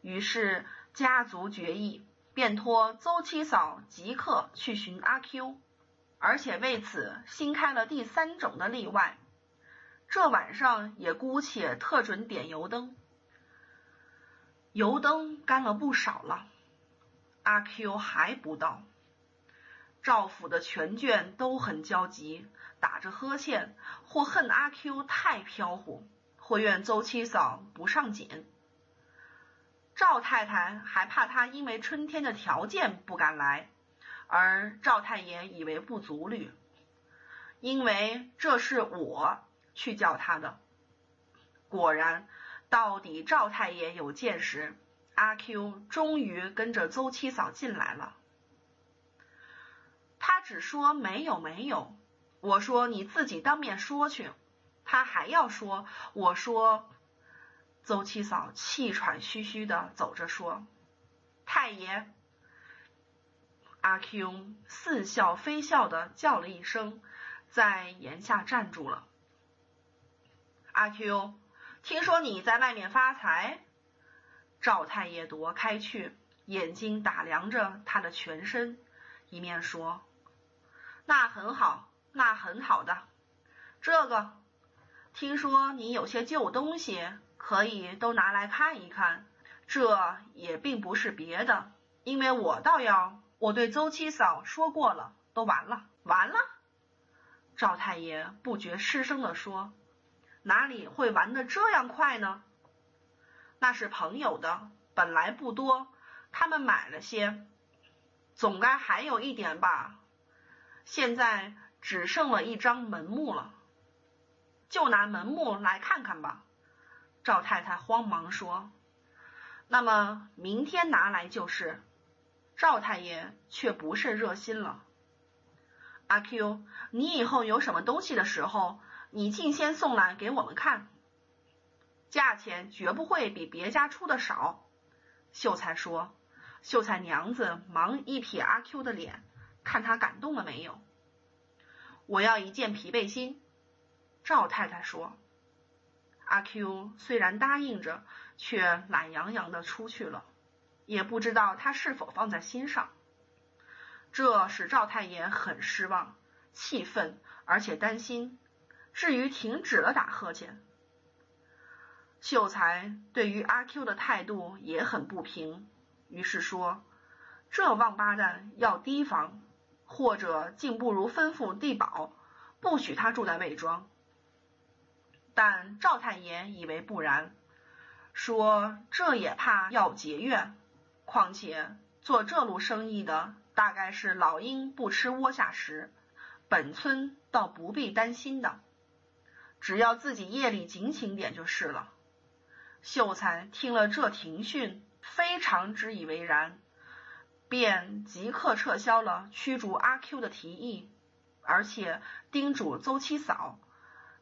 于是家族决议，便托邹七嫂即刻去寻阿 Q，而且为此新开了第三种的例外。这晚上也姑且特准点油灯，油灯干了不少了，阿 Q 还不到。赵府的全眷都很焦急，打着呵欠，或恨阿 Q 太飘忽，或怨邹七嫂不上紧。赵太太还怕他因为春天的条件不敢来，而赵太爷以为不足虑，因为这是我去叫他的。果然，到底赵太爷有见识，阿 Q 终于跟着邹七嫂进来了。只说没有没有，我说你自己当面说去。他还要说，我说，邹七嫂气喘吁吁的走着说：“太爷。”阿 Q 似笑非笑的叫了一声，在檐下站住了。阿 Q，听说你在外面发财？赵太爷夺开去，眼睛打量着他的全身，一面说。那很好，那很好的。这个，听说你有些旧东西，可以都拿来看一看。这也并不是别的，因为我倒要，我对邹七嫂说过了，都完了，完了。赵太爷不觉失声的说：“哪里会完的这样快呢？那是朋友的，本来不多，他们买了些，总该还有一点吧。”现在只剩了一张门木了，就拿门木来看看吧。赵太太慌忙说：“那么明天拿来就是。”赵太爷却不甚热心了。阿 Q，你以后有什么东西的时候，你尽先送来给我们看，价钱绝不会比别家出的少。秀才说：“秀才娘子忙一瞥阿 Q 的脸。”看他感动了没有？我要一件皮背心。赵太太说：“阿 Q 虽然答应着，却懒洋洋的出去了，也不知道他是否放在心上。这使赵太爷很失望、气愤，而且担心，至于停止了打呵欠。秀才对于阿 Q 的态度也很不平，于是说：‘这王八蛋要提防。’”或者竟不如吩咐地保，不许他住在魏庄。但赵太爷以为不然，说这也怕要结怨。况且做这路生意的，大概是老鹰不吃窝下食，本村倒不必担心的，只要自己夜里警醒点就是了。秀才听了这庭训，非常之以为然。便即刻撤销了驱逐阿 Q 的提议，而且叮嘱邹七嫂，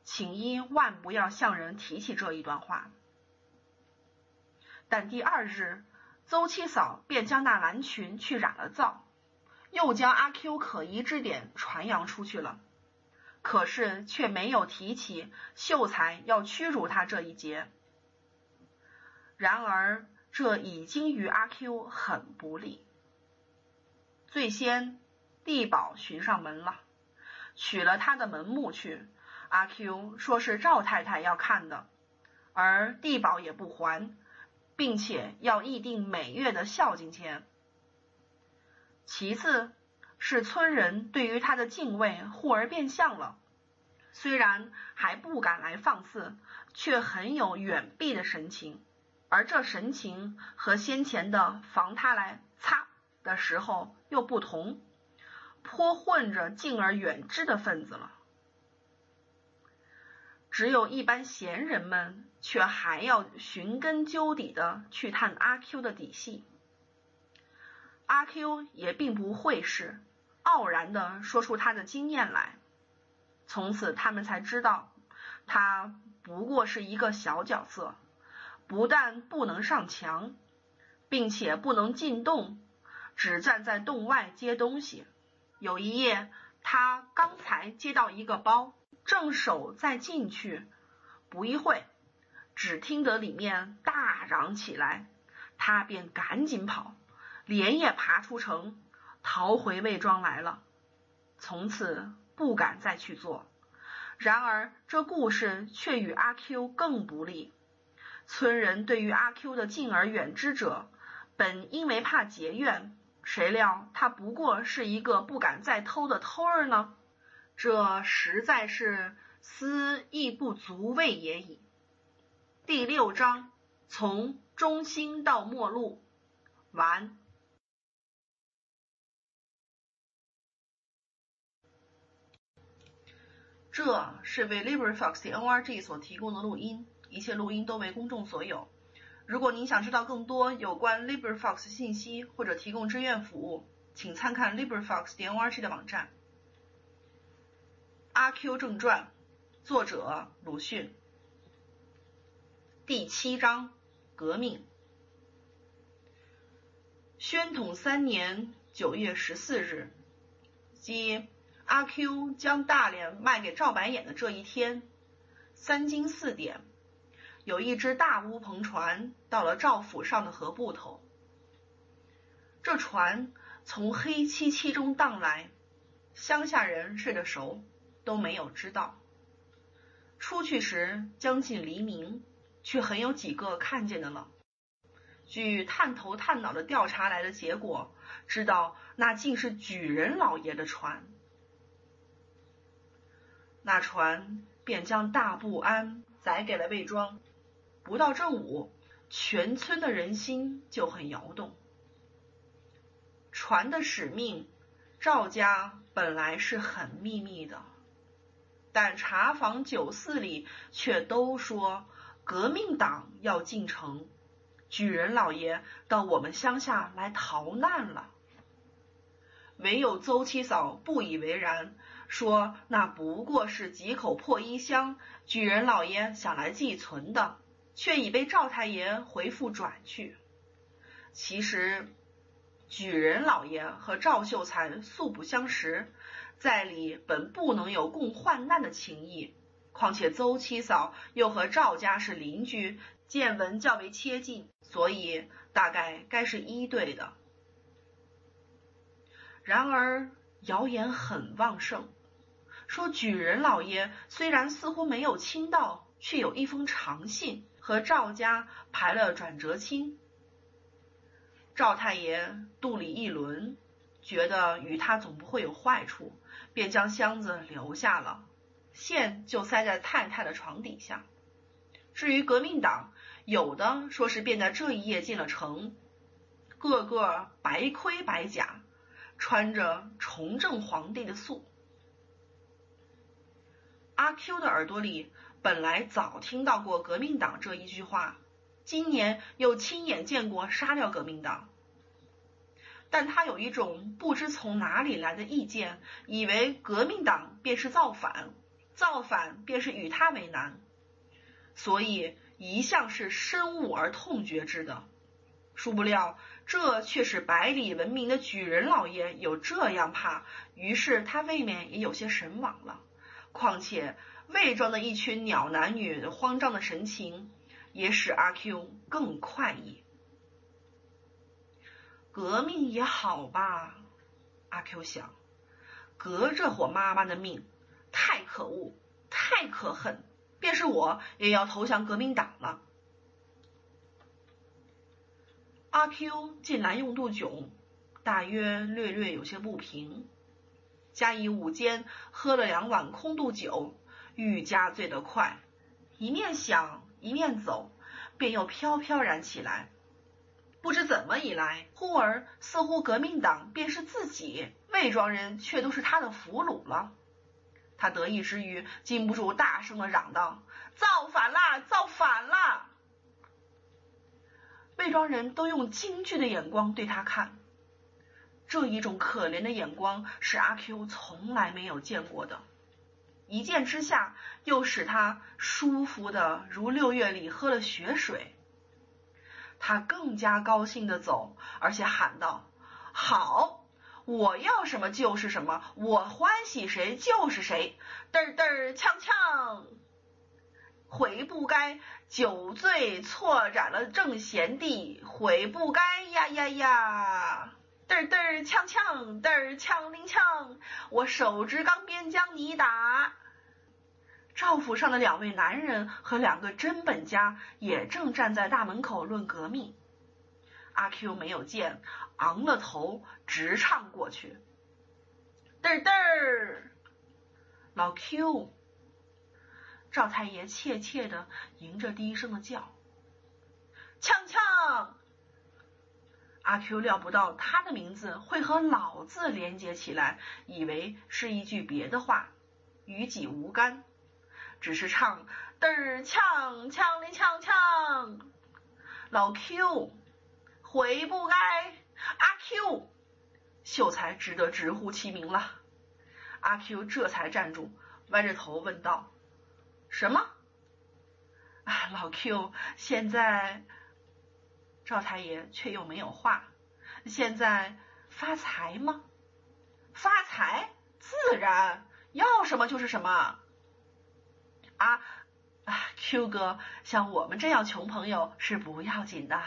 请一万不要向人提起这一段话。但第二日，邹七嫂便将那蓝裙去染了皂，又将阿 Q 可疑之点传扬出去了，可是却没有提起秀才要驱逐他这一节。然而这已经与阿 Q 很不利。最先，地保寻上门了，取了他的门目去。阿 Q 说是赵太太要看的，而地保也不还，并且要议定每月的孝敬钱。其次，是村人对于他的敬畏忽而变相了，虽然还不敢来放肆，却很有远避的神情，而这神情和先前的防他来擦的时候又不同，颇混着敬而远之的分子了。只有一般闲人们，却还要寻根究底的去探阿 Q 的底细。阿 Q 也并不会是傲然的说出他的经验来。从此，他们才知道，他不过是一个小角色，不但不能上墙，并且不能进洞，只站在洞外接东西。有一夜，他刚才接到一个包。正手再进去，不一会，只听得里面大嚷起来，他便赶紧跑，连夜爬出城，逃回魏庄来了。从此不敢再去做。然而这故事却与阿 Q 更不利。村人对于阿 Q 的敬而远之者，本因为怕结怨，谁料他不过是一个不敢再偷的偷儿呢？这实在是思亦不足畏也已。第六章从中心到末路完。这是为 LibriVox 的 NRG 所提供的录音，一切录音都为公众所有。如果您想知道更多有关 LibriVox 信息或者提供志愿服务，请参看 LibriVox 点 NRG 的网站。《阿 Q 正传》，作者鲁迅。第七章：革命。宣统三年九月十四日，即阿 Q 将大连卖给赵白眼的这一天，三更四点，有一只大乌篷船到了赵府上的河埠头。这船从黑漆漆中荡来，乡下人睡得熟。都没有知道。出去时将近黎明，却很有几个看见的了。据探头探脑的调查来的结果，知道那竟是举人老爷的船。那船便将大不安载给了魏庄。不到正午，全村的人心就很摇动。船的使命，赵家本来是很秘密的。但茶坊酒肆里却都说革命党要进城，举人老爷到我们乡下来逃难了。唯有邹七嫂不以为然，说那不过是几口破衣箱，举人老爷想来寄存的，却已被赵太爷回复转去。其实，举人老爷和赵秀才素不相识。在里本不能有共患难的情谊，况且邹七嫂又和赵家是邻居，见闻较为切近，所以大概该是一对的。然而谣言很旺盛，说举人老爷虽然似乎没有亲到，却有一封长信和赵家排了转折亲。赵太爷肚里一轮，觉得与他总不会有坏处。便将箱子留下了，线就塞在太太的床底下。至于革命党，有的说是便在这一夜进了城，个个白盔白甲，穿着崇正皇帝的素。阿 Q 的耳朵里本来早听到过革命党这一句话，今年又亲眼见过杀掉革命党。但他有一种不知从哪里来的意见，以为革命党便是造反，造反便是与他为难，所以一向是深恶而痛绝之的。殊不料，这却是百里闻名的举人老爷有这样怕，于是他未免也有些神往了。况且魏庄的一群鸟男女慌张的神情，也使阿 Q 更快意。革命也好吧，阿 Q 想，革这伙妈妈的命太可恶，太可恨，便是我也要投降革命党了。阿 Q 近来用度囧，大约略略有些不平。加以午间喝了两碗空肚酒，愈加醉得快，一面想一面走，便又飘飘然起来。不知怎么以来，忽而似乎革命党便是自己，魏庄人却都是他的俘虏了。他得意之余，禁不住大声的嚷道：“造反啦！造反啦！”魏庄人都用惊惧的眼光对他看。这一种可怜的眼光是阿 Q 从来没有见过的，一见之下又使他舒服的如六月里喝了雪水。他更加高兴的走，而且喊道：“好，我要什么就是什么，我欢喜谁就是谁。”嘚嘚锵锵，悔不该酒醉错斩了正贤弟，悔不该呀呀呀！嘚儿嘚锵锵，嘚锵铃锵，我手执钢鞭将你打。赵府上的两位男人和两个真本家也正站在大门口论革命。阿 Q 没有见，昂了头直唱过去。嘚儿嘚儿，老 Q，赵太爷怯怯的迎着低声的叫。锵锵。阿 Q 料不到他的名字会和“老”字连接起来，以为是一句别的话，与己无干，只是唱嘚儿呛呛哩呛呛。老 Q 悔不该，阿 Q 秀才只得直呼其名了。阿 Q 这才站住，歪着头问道：“什么？”啊，老 Q 现在。赵太爷却又没有话。现在发财吗？发财自然要什么就是什么。啊啊，Q 哥，像我们这样穷朋友是不要紧的。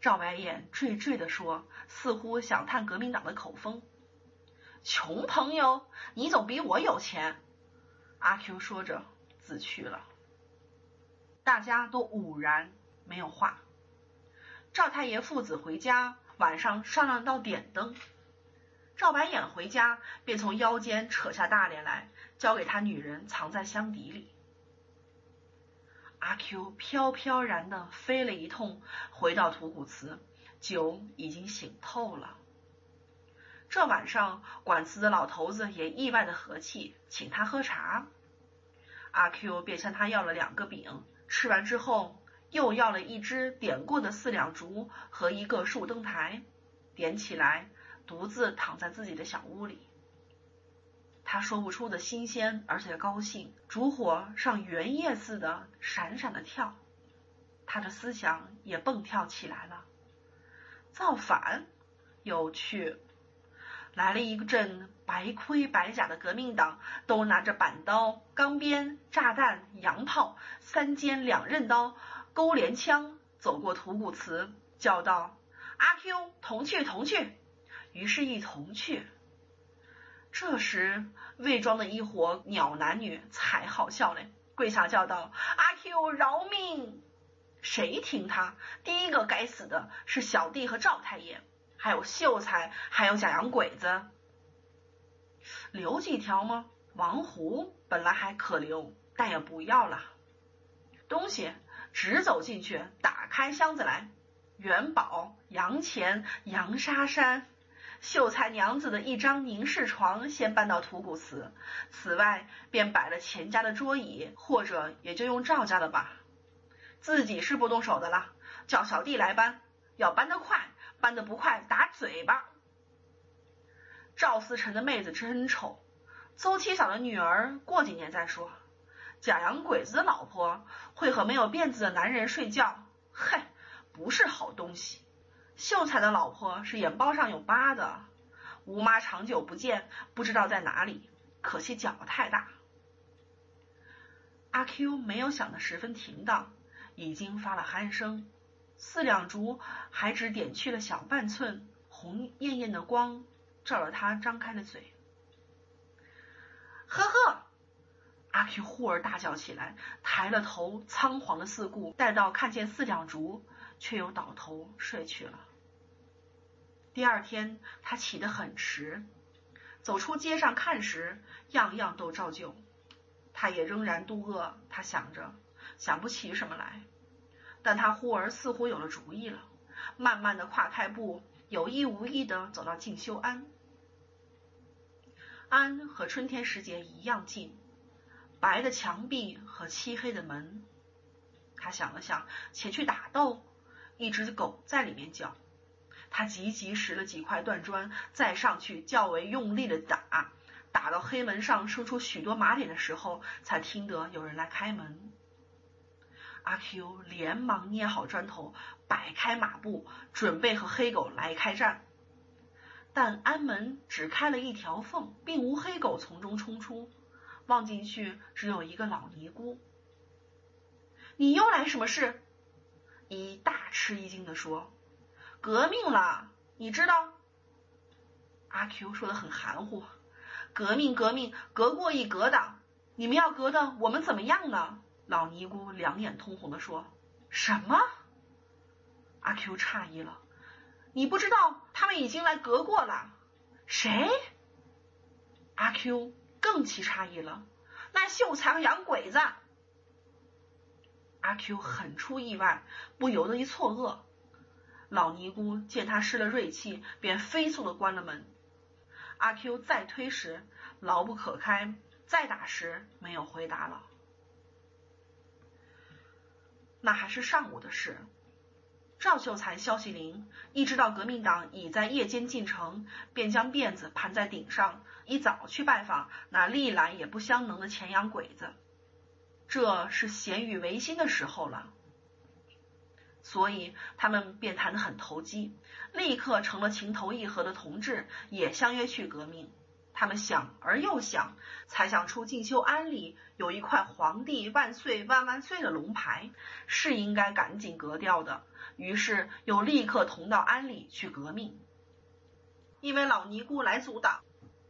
赵白眼惴惴的说，似乎想探革命党的口风。穷朋友，你总比我有钱。阿 Q 说着自去了。大家都兀然没有话。赵太爷父子回家，晚上商量到点灯。赵白眼回家，便从腰间扯下大帘来，交给他女人藏在箱底里。阿 Q 飘飘然的飞了一通，回到土谷祠，酒已经醒透了。这晚上，管祠的老头子也意外的和气，请他喝茶。阿 Q 便向他要了两个饼，吃完之后。又要了一支点过的四两烛和一个树灯台，点起来，独自躺在自己的小屋里。他说不出的新鲜，而且高兴，烛火像圆叶似的闪闪的跳，他的思想也蹦跳起来了。造反，有趣！来了一阵白盔白甲的革命党，都拿着板刀、钢鞭、炸弹、洋炮、三尖两刃刀。勾连枪走过土谷祠，叫道：“阿 Q，同去，同去。”于是，一同去。这时，魏庄的一伙鸟男女才好笑嘞，跪下叫道：“阿 Q，饶命！”谁听他？第一个该死的是小弟和赵太爷，还有秀才，还有假洋鬼子。留几条吗？王胡本来还可留，但也不要了。东西。直走进去，打开箱子来，元宝、洋钱、洋沙衫，秀才娘子的一张凝视床先搬到土谷祠，此外便摆了钱家的桌椅，或者也就用赵家的吧。自己是不动手的了，叫小弟来搬，要搬得快，搬得不快打嘴巴。赵思成的妹子真丑，邹七嫂的女儿过几年再说。假洋鬼子的老婆会和没有辫子的男人睡觉，嗨，不是好东西。秀才的老婆是眼包上有疤的，吴妈长久不见，不知道在哪里，可惜脚太大。阿 Q 没有想的十分停当，已经发了鼾声，四两烛还只点去了小半寸，红艳艳的光照了他张开的嘴。呵呵。阿 Q 忽而大叫起来，抬了头，仓皇的四顾，待到看见四两竹，却又倒头睡去了。第二天，他起得很迟，走出街上看时，样样都照旧。他也仍然肚饿，他想着，想不起什么来。但他忽而似乎有了主意了，慢慢的跨开步，有意无意的走到静修庵。庵和春天时节一样静。白的墙壁和漆黑的门，他想了想，前去打斗。一只狗在里面叫，他急急拾了几块断砖，再上去较为用力的打，打到黑门上生出许多马脸的时候，才听得有人来开门。阿 Q 连忙捏好砖头，摆开马步，准备和黑狗来开战。但安门只开了一条缝，并无黑狗从中冲出。望进去，只有一个老尼姑。你又来什么事？一大吃一惊的说：“革命了，你知道？”阿 Q 说的很含糊：“革命，革命，革过一革党。你们要革的我们怎么样呢？”老尼姑两眼通红的说：“什么？”阿 Q 诧异了：“你不知道他们已经来革过了？谁？”阿 Q。更其诧异了，那秀才和洋鬼子。阿 Q 很出意外，不由得一错愕。老尼姑见他失了锐气，便飞速的关了门。阿 Q 再推时牢不可开，再打时没有回答了。那还是上午的事。赵秀才消息灵，一知道革命党已在夜间进城，便将辫子盘在顶上，一早去拜访那历来也不相能的钱洋鬼子。这是咸与维新的时候了，所以他们便谈得很投机，立刻成了情投意合的同志，也相约去革命。他们想而又想，才想出静修庵里有一块“皇帝万岁万万岁”的龙牌，是应该赶紧革掉的。于是又立刻同到庵里去革命。因为老尼姑来阻挡，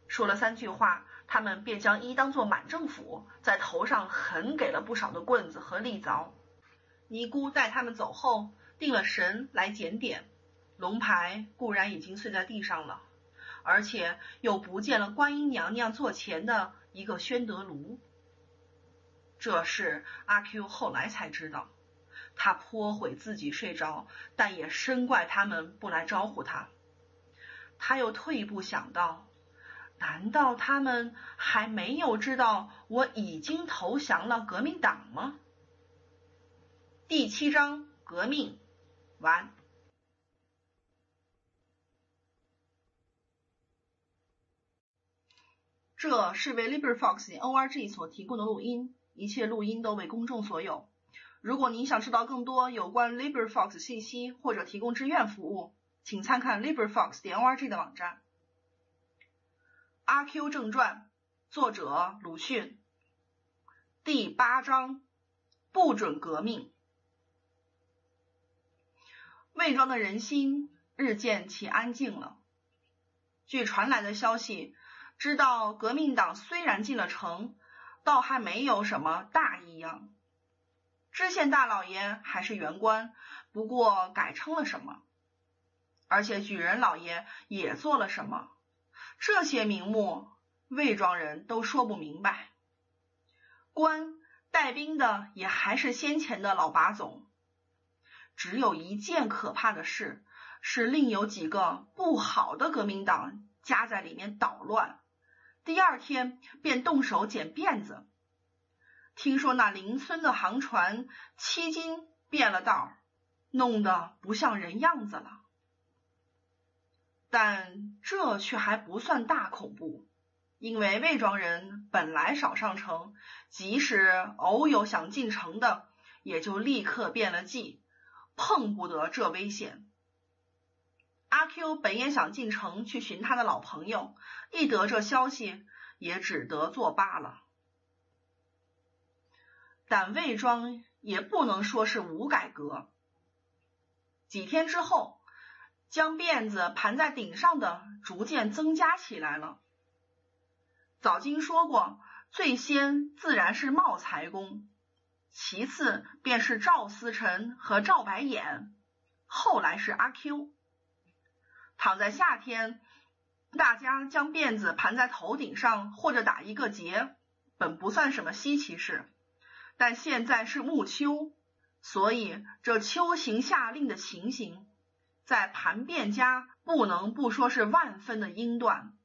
说了三句话，他们便将一当做满政府，在头上狠给了不少的棍子和利凿。尼姑带他们走后，定了神来检点，龙牌固然已经碎在地上了，而且又不见了观音娘娘座前的一个宣德炉。这事阿 Q 后来才知道。他颇悔自己睡着，但也深怪他们不来招呼他。他又退一步想到：难道他们还没有知道我已经投降了革命党吗？第七章革命完。这是为 LibriVox org 所提供的录音，一切录音都为公众所有。如果您想知道更多有关 LibriVox 信息或者提供志愿服务，请参看 LibriVox 点 org 的网站。《阿 Q 正传》作者鲁迅，第八章不准革命。魏庄的人心日渐其安静了。据传来的消息，知道革命党虽然进了城，倒还没有什么大异样。知县大老爷还是原官，不过改称了什么，而且举人老爷也做了什么，这些名目魏庄人都说不明白。官带兵的也还是先前的老把总，只有一件可怕的事，是另有几个不好的革命党夹在里面捣乱，第二天便动手剪辫子。听说那邻村的航船七斤变了道，弄得不像人样子了。但这却还不算大恐怖，因为魏庄人本来少上城，即使偶有想进城的，也就立刻变了计，碰不得这危险。阿 Q 本也想进城去寻他的老朋友，一得这消息，也只得作罢了。但魏庄也不能说是无改革。几天之后，将辫子盘在顶上的逐渐增加起来了。早经说过，最先自然是茂才公，其次便是赵思成和赵白眼，后来是阿 Q。躺在夏天，大家将辫子盘在头顶上或者打一个结，本不算什么稀奇事。但现在是暮秋，所以这秋行夏令的情形，在盘辫家不能不说是万分的英断，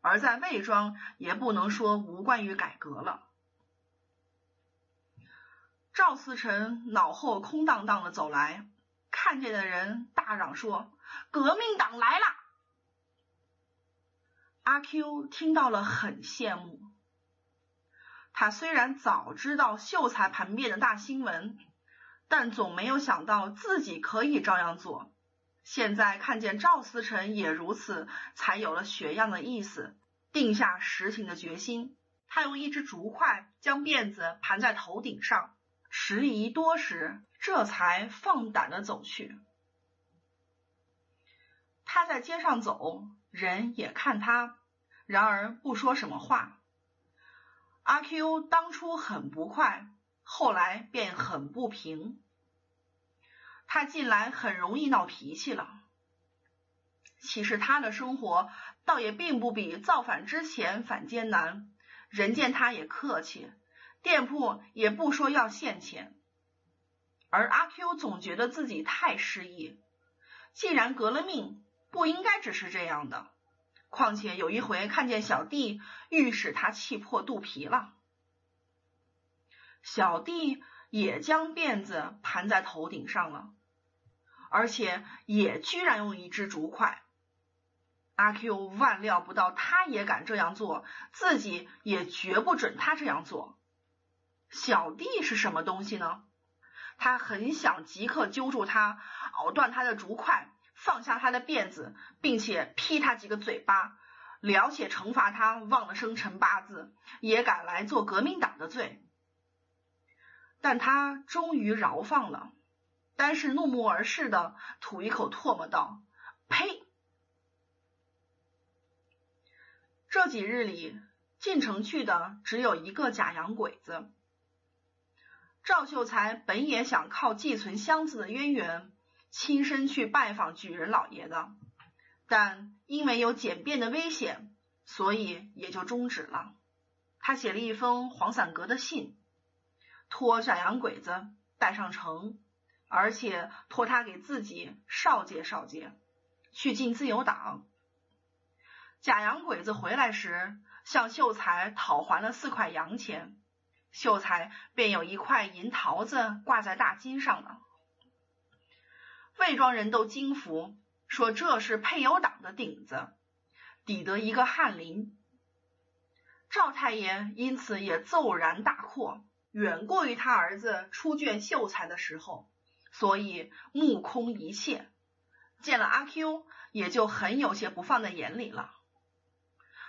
而在魏庄也不能说无关于改革了。赵思成脑后空荡荡的走来，看见的人大嚷说：“革命党来了！”阿 Q 听到了，很羡慕。他虽然早知道秀才盘变的大新闻，但总没有想到自己可以照样做。现在看见赵思成也如此，才有了学样的意思，定下实行的决心。他用一只竹筷将辫子盘在头顶上，迟疑多时，这才放胆的走去。他在街上走，人也看他，然而不说什么话。阿 Q 当初很不快，后来便很不平。他近来很容易闹脾气了。其实他的生活倒也并不比造反之前反艰难，人见他也客气，店铺也不说要现钱。而阿 Q 总觉得自己太失意，既然革了命，不应该只是这样的。况且有一回看见小弟，欲使他气破肚皮了。小弟也将辫子盘在头顶上了，而且也居然用一只竹筷。阿 Q 万料不到他也敢这样做，自己也绝不准他这样做。小弟是什么东西呢？他很想即刻揪住他，咬断他的竹筷。放下他的辫子，并且劈他几个嘴巴，了且惩罚他忘了生辰八字，也敢来做革命党的罪。但他终于饶放了，单是怒目而视的吐一口唾沫道：“呸！”这几日里进城去的只有一个假洋鬼子。赵秀才本也想靠寄存箱子的渊源。亲身去拜访举人老爷的，但因为有简便的危险，所以也就终止了。他写了一封黄伞阁的信，托假洋鬼子带上城，而且托他给自己少介少介去进自由党。假洋鬼子回来时，向秀才讨还了四块洋钱，秀才便有一块银桃子挂在大襟上了。魏庄人都惊服，说这是配有党的顶子，抵得一个翰林。赵太爷因此也骤然大阔，远过于他儿子出卷秀才的时候，所以目空一切，见了阿 Q 也就很有些不放在眼里了。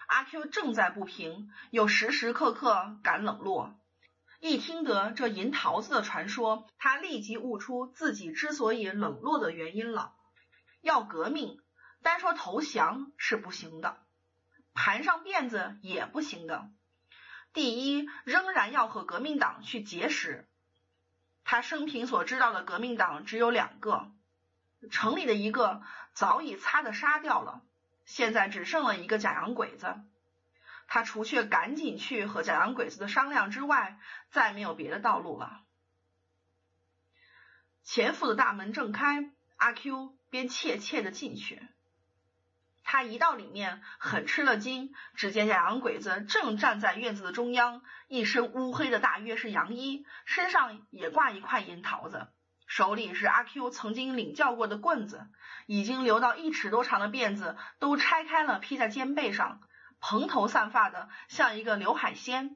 阿 Q 正在不平，又时时刻刻敢冷落。一听得这银桃子的传说，他立即悟出自己之所以冷落的原因了。要革命，单说投降是不行的，盘上辫子也不行的。第一，仍然要和革命党去结识。他生平所知道的革命党只有两个，城里的一个早已擦的杀掉了，现在只剩了一个假洋鬼子。他除却赶紧去和假洋鬼子的商量之外，再没有别的道路了。前府的大门正开，阿 Q 便怯怯的进去。他一到里面，很吃了惊，只见假洋鬼子正站在院子的中央，一身乌黑的大约是洋衣，身上也挂一块银桃子，手里是阿 Q 曾经领教过的棍子，已经留到一尺多长的辫子都拆开了，披在肩背上。蓬头散发的，像一个刘海仙。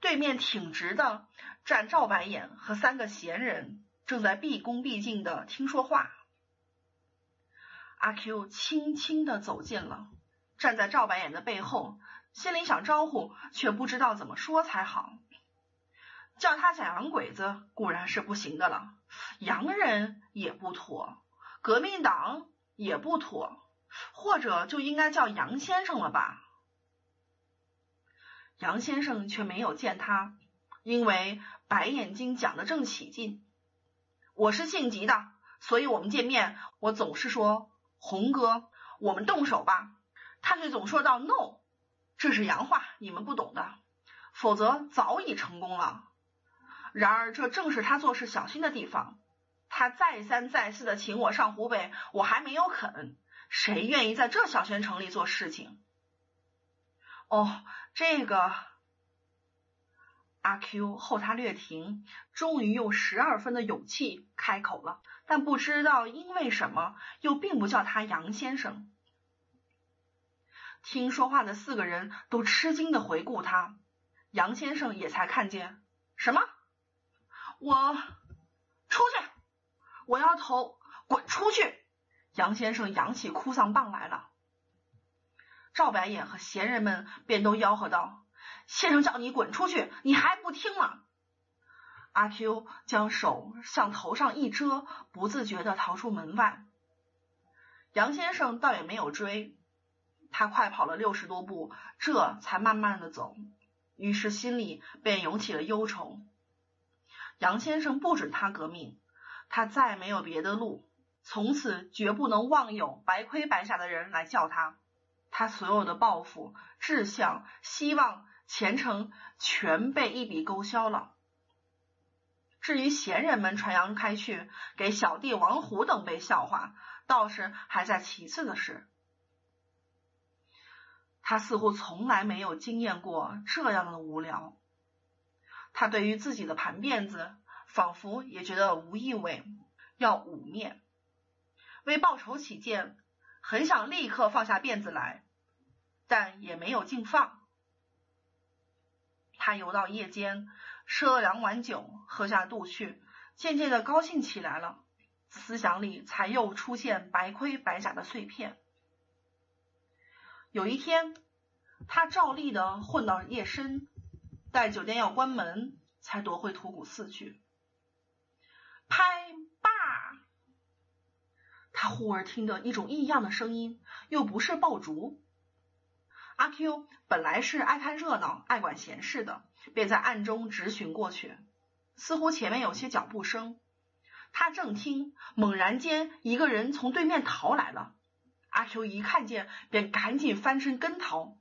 对面挺直的站赵白眼和三个闲人，正在毕恭毕敬的听说话。阿 Q 轻轻的走近了，站在赵白眼的背后，心里想招呼，却不知道怎么说才好。叫他假洋鬼子固然是不行的了，洋人也不妥，革命党也不妥，或者就应该叫杨先生了吧。杨先生却没有见他，因为白眼睛讲的正起劲。我是性急的，所以我们见面，我总是说红哥，我们动手吧。他却总说到 no，这是洋话，你们不懂的。否则早已成功了。然而这正是他做事小心的地方。他再三再四的请我上湖北，我还没有肯。谁愿意在这小县城里做事情？哦，这个阿 Q 后他略停，终于用十二分的勇气开口了，但不知道因为什么，又并不叫他杨先生。听说话的四个人都吃惊的回顾他，杨先生也才看见什么？我出去，我要投，滚出去！杨先生扬起哭丧棒来了。赵白眼和闲人们便都吆喝道：“先生叫你滚出去，你还不听吗？”阿 Q 将手向头上一遮，不自觉的逃出门外。杨先生倒也没有追。他快跑了六十多步，这才慢慢的走，于是心里便涌起了忧愁。杨先生不准他革命，他再没有别的路，从此绝不能妄有白盔白甲的人来叫他。他所有的抱负、志向、希望、前程，全被一笔勾销了。至于闲人们传扬开去，给小弟王虎等辈笑话，倒是还在其次的事。他似乎从来没有经验过这样的无聊。他对于自己的盘辫子，仿佛也觉得无意味，要捂面。为报仇起见，很想立刻放下辫子来，但也没有尽放。他游到夜间，吃了两碗酒，喝下肚去，渐渐的高兴起来了，思想里才又出现白盔白甲的碎片。有一天，他照例的混到夜深，待酒店要关门，才夺回土谷寺去。拍罢，他忽而听得一种异样的声音，又不是爆竹。阿 Q 本来是爱看热闹、爱管闲事的，便在暗中直寻过去，似乎前面有些脚步声。他正听，猛然间一个人从对面逃来了。阿 Q 一看见，便赶紧翻身跟逃。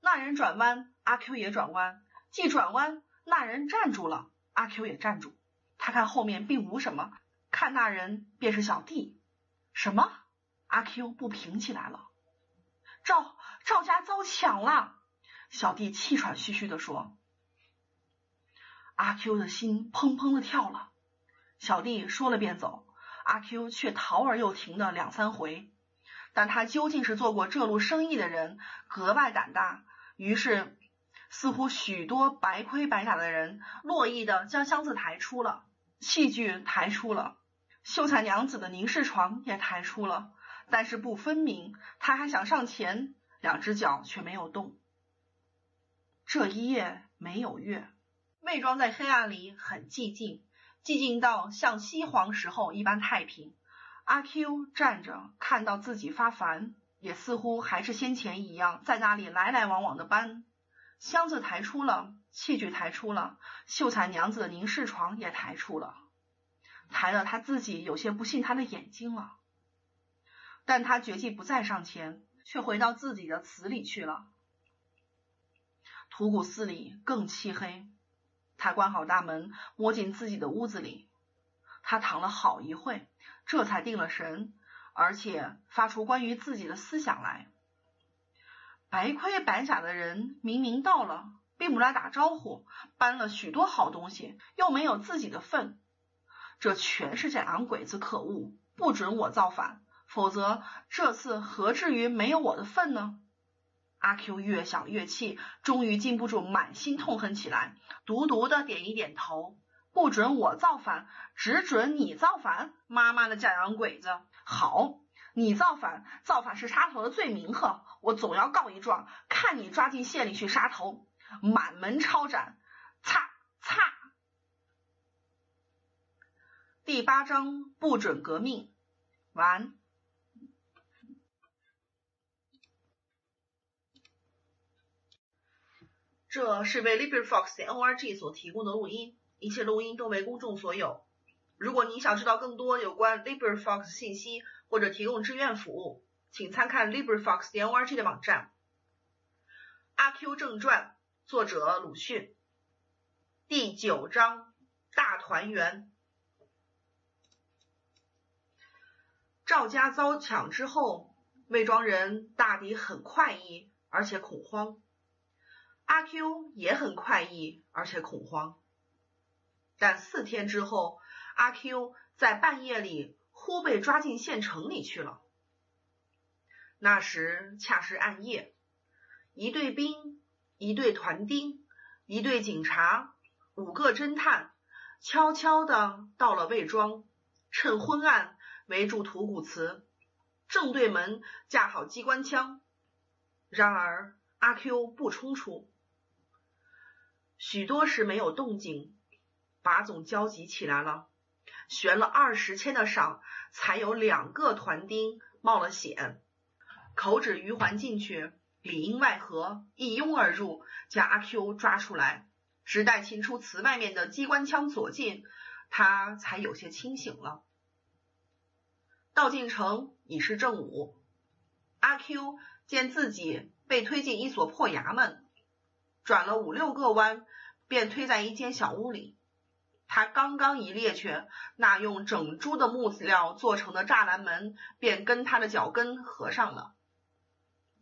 那人转弯，阿 Q 也转弯。既转弯，那人站住了，阿 Q 也站住。他看后面并无什么，看那人便是小弟。什么？阿 Q 不平起来了。赵赵家遭抢了！小弟气喘吁吁的说。阿 Q 的心砰砰的跳了。小弟说了便走，阿 Q 却逃而又停的两三回。但他究竟是做过这路生意的人，格外胆大。于是，似乎许多白盔白甲的人乐意的将箱子抬出了，器具抬出了，秀才娘子的凝视床也抬出了。但是不分明，他还想上前，两只脚却没有动。这一夜没有月，魏庄在黑暗里很寂静，寂静到像西皇时候一般太平。阿 Q 站着，看到自己发烦，也似乎还是先前一样，在那里来来往往的搬。箱子抬出了，器具抬出了，秀才娘子的凝视床也抬出了，抬得他自己有些不信他的眼睛了。但他决计不再上前，却回到自己的祠里去了。土谷寺里更漆黑，他关好大门，摸进自己的屋子里。他躺了好一会，这才定了神，而且发出关于自己的思想来。白盔白甲的人明明到了，并不来打招呼，搬了许多好东西，又没有自己的份，这全是这洋鬼子可恶，不准我造反，否则这次何至于没有我的份呢？阿 Q 越想越气，终于禁不住满心痛恨起来，独独的点一点头。不准我造反，只准你造反！妈妈的假洋鬼子，好，你造反，造反是杀头的罪名呵，我总要告一状，看你抓进县里去杀头，满门抄斩！擦擦！第八章不准革命，完。这是为 LibriVox 的 NRG 所提供的录音，一切录音都为公众所有。如果你想知道更多有关 LibriVox 信息或者提供志愿服务，请参看 LibriVox 的 NRG 的网站。阿 Q 正传，作者鲁迅。第九章大团圆。赵家遭抢之后，魏庄人大抵很快意，而且恐慌。阿 Q 也很快意，而且恐慌。但四天之后，阿 Q 在半夜里忽被抓进县城里去了。那时恰是暗夜，一队兵，一队团丁，一队警察，五个侦探，悄悄的到了魏庄，趁昏暗围住土谷祠，正对门架好机关枪。然而阿 Q 不冲出。许多时没有动静，把总焦急起来了。悬了二十千的赏，才有两个团丁冒了险，口指余环进去，里应外合，一拥而入，将阿 Q 抓出来。直待擒出祠外面的机关枪所进，他才有些清醒了。到进城已是正午，阿 Q 见自己被推进一所破衙门。转了五六个弯，便推在一间小屋里。他刚刚一趔趄，那用整株的木子料做成的栅栏门便跟他的脚跟合上了。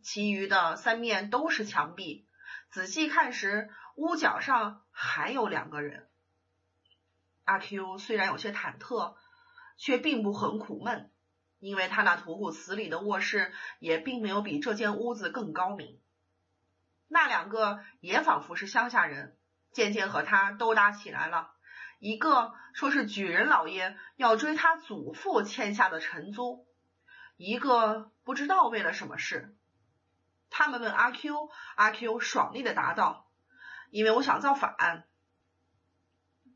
其余的三面都是墙壁。仔细看时，屋角上还有两个人。阿 Q 虽然有些忐忑，却并不很苦闷，因为他那土谷祠里的卧室也并没有比这间屋子更高明。那两个也仿佛是乡下人，渐渐和他斗打起来了。一个说是举人老爷要追他祖父欠下的陈租，一个不知道为了什么事。他们问阿 Q，阿 Q 爽利的答道：“因为我想造反。”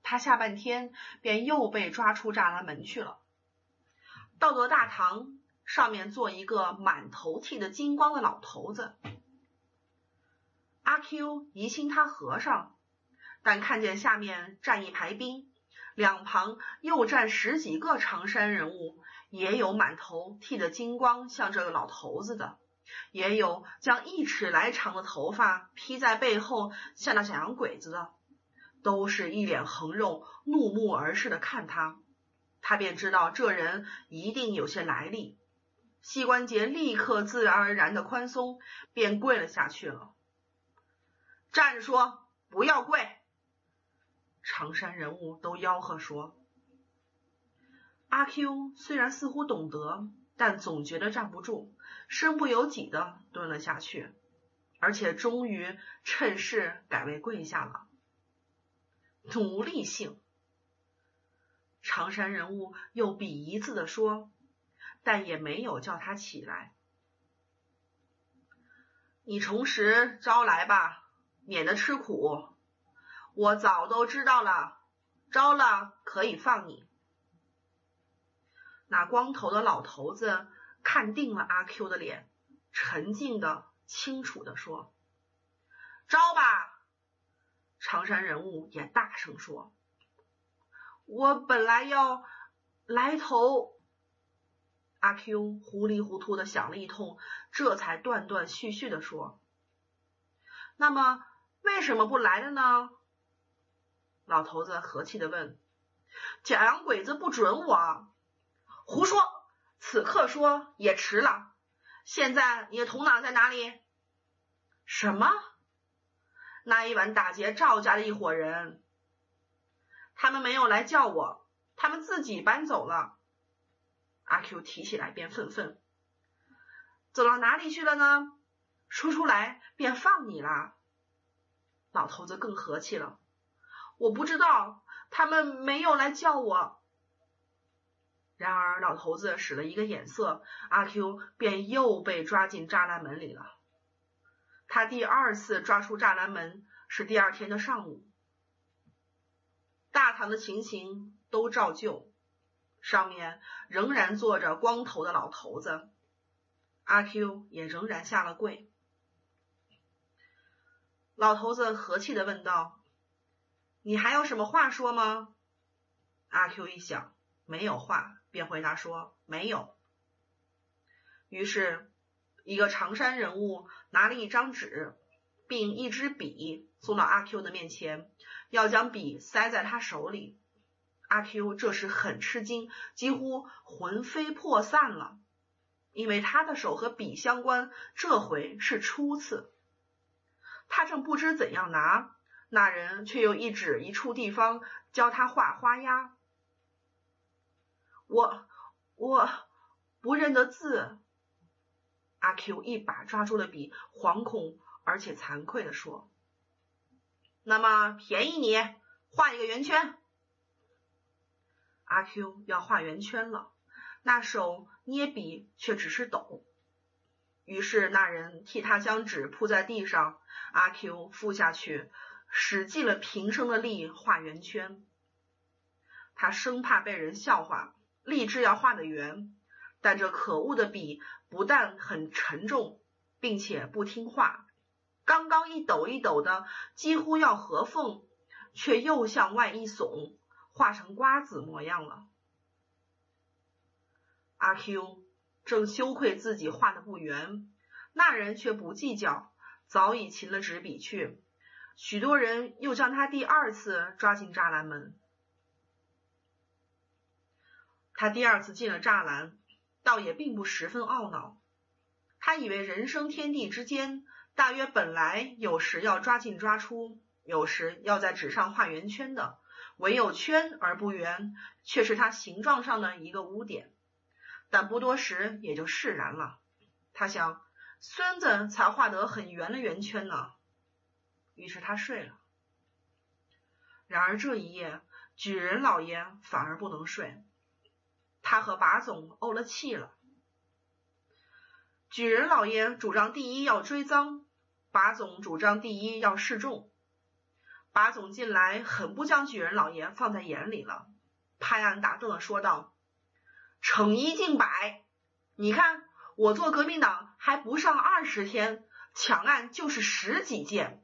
他下半天便又被抓出栅栏门去了。到了大堂，上面坐一个满头剃的金光的老头子。阿 Q 疑心他和尚，但看见下面站一排兵，两旁又站十几个长衫人物，也有满头剃的金光像这个老头子的，也有将一尺来长的头发披在背后像那小洋鬼子的，都是一脸横肉，怒目而视的看他，他便知道这人一定有些来历。膝关节立刻自然而然的宽松，便跪了下去了。站着说，不要跪。长山人物都吆喝说。阿 Q 虽然似乎懂得，但总觉得站不住，身不由己的蹲了下去，而且终于趁势改为跪下了。奴隶性。长山人物又鄙夷字的说，但也没有叫他起来。你从实招来吧。免得吃苦，我早都知道了。招了可以放你。那光头的老头子看定了阿 Q 的脸，沉静的、清楚的说：“招吧。”长山人物也大声说：“我本来要来头。”阿 Q 糊里糊涂的想了一通，这才断断续续的说：“那么。”为什么不来了呢？老头子和气的问：“假洋鬼子不准我。”胡说！此刻说也迟了。现在你的同党在哪里？什么？那一晚打劫赵家的一伙人，他们没有来叫我，他们自己搬走了。阿 Q 提起来便愤愤：“走到哪里去了呢？说出来便放你了。”老头子更和气了，我不知道，他们没有来叫我。然而老头子使了一个眼色，阿 Q 便又被抓进栅栏门里了。他第二次抓出栅栏门是第二天的上午，大堂的情形都照旧，上面仍然坐着光头的老头子，阿 Q 也仍然下了跪。老头子和气的问道：“你还有什么话说吗？”阿 Q 一想，没有话，便回答说：“没有。”于是，一个长衫人物拿了一张纸，并一支笔送到阿 Q 的面前，要将笔塞在他手里。阿 Q 这时很吃惊，几乎魂飞魄散了，因为他的手和笔相关，这回是初次。他正不知怎样拿，那人却又一指一处地方，教他画花鸭。我我不认得字。阿 Q 一把抓住了笔，惶恐而且惭愧的说：“那么便宜你画一个圆圈。”阿 Q 要画圆圈了，那手捏笔却只是抖。于是那人替他将纸铺在地上，阿 Q 伏下去，使尽了平生的力画圆圈。他生怕被人笑话，立志要画的圆，但这可恶的笔不但很沉重，并且不听话，刚刚一抖一抖的，几乎要合缝，却又向外一耸，画成瓜子模样了。阿 Q。正羞愧自己画的不圆，那人却不计较，早已擒了纸笔去。许多人又将他第二次抓进栅栏门。他第二次进了栅栏，倒也并不十分懊恼。他以为人生天地之间，大约本来有时要抓进抓出，有时要在纸上画圆圈的，唯有圈而不圆，却是他形状上的一个污点。但不多时也就释然了。他想，孙子才画得很圆的圆圈呢。于是他睡了。然而这一夜，举人老爷反而不能睡，他和把总怄了气了。举人老爷主张第一要追赃，把总主张第一要示众。把总近来很不将举人老爷放在眼里了，拍案打顿的说道。惩一儆百，你看我做革命党还不上二十天，抢案就是十几件，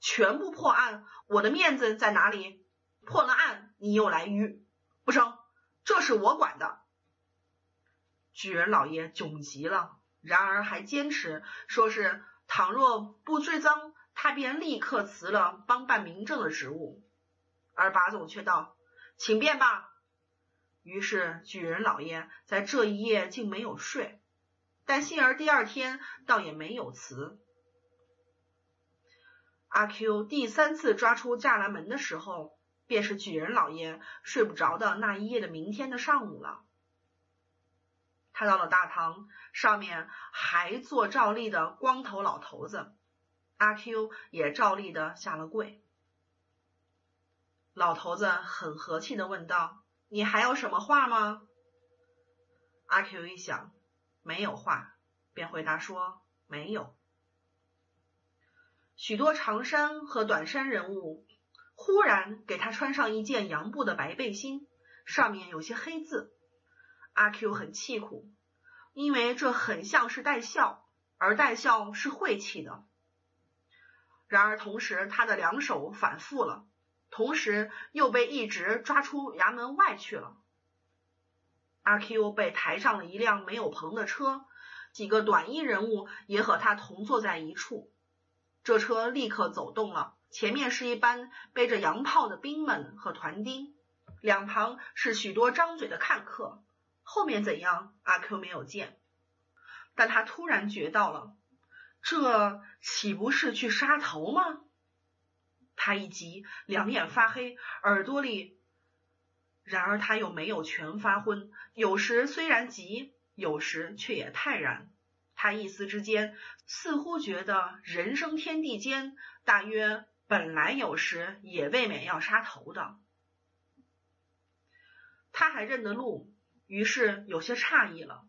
全部破案，我的面子在哪里？破了案你又来淤，不成，这是我管的。举人老爷窘极了，然而还坚持说是倘若不追赃，他便立刻辞了帮办民政的职务。而把总却道：“请便吧。”于是举人老爷在这一夜竟没有睡，但幸而第二天倒也没有辞。阿 Q 第三次抓出栅栏门的时候，便是举人老爷睡不着的那一夜的明天的上午了。他到了大堂，上面还坐照例的光头老头子，阿 Q 也照例的下了跪。老头子很和气的问道。你还有什么话吗？阿 Q 一想，没有话，便回答说：“没有。”许多长衫和短衫人物忽然给他穿上一件洋布的白背心，上面有些黑字。阿 Q 很气苦，因为这很像是带孝，而带孝是晦气的。然而同时，他的两手反复了。同时又被一直抓出衙门外去了。阿 Q 被抬上了一辆没有棚的车，几个短衣人物也和他同坐在一处。这车立刻走动了，前面是一班背着洋炮的兵们和团丁，两旁是许多张嘴的看客。后面怎样，阿 Q 没有见，但他突然觉到了，这岂不是去杀头吗？他一急，两眼发黑，耳朵里。然而他又没有全发昏，有时虽然急，有时却也泰然。他一丝之间，似乎觉得人生天地间，大约本来有时也未免要杀头的。他还认得路，于是有些诧异了，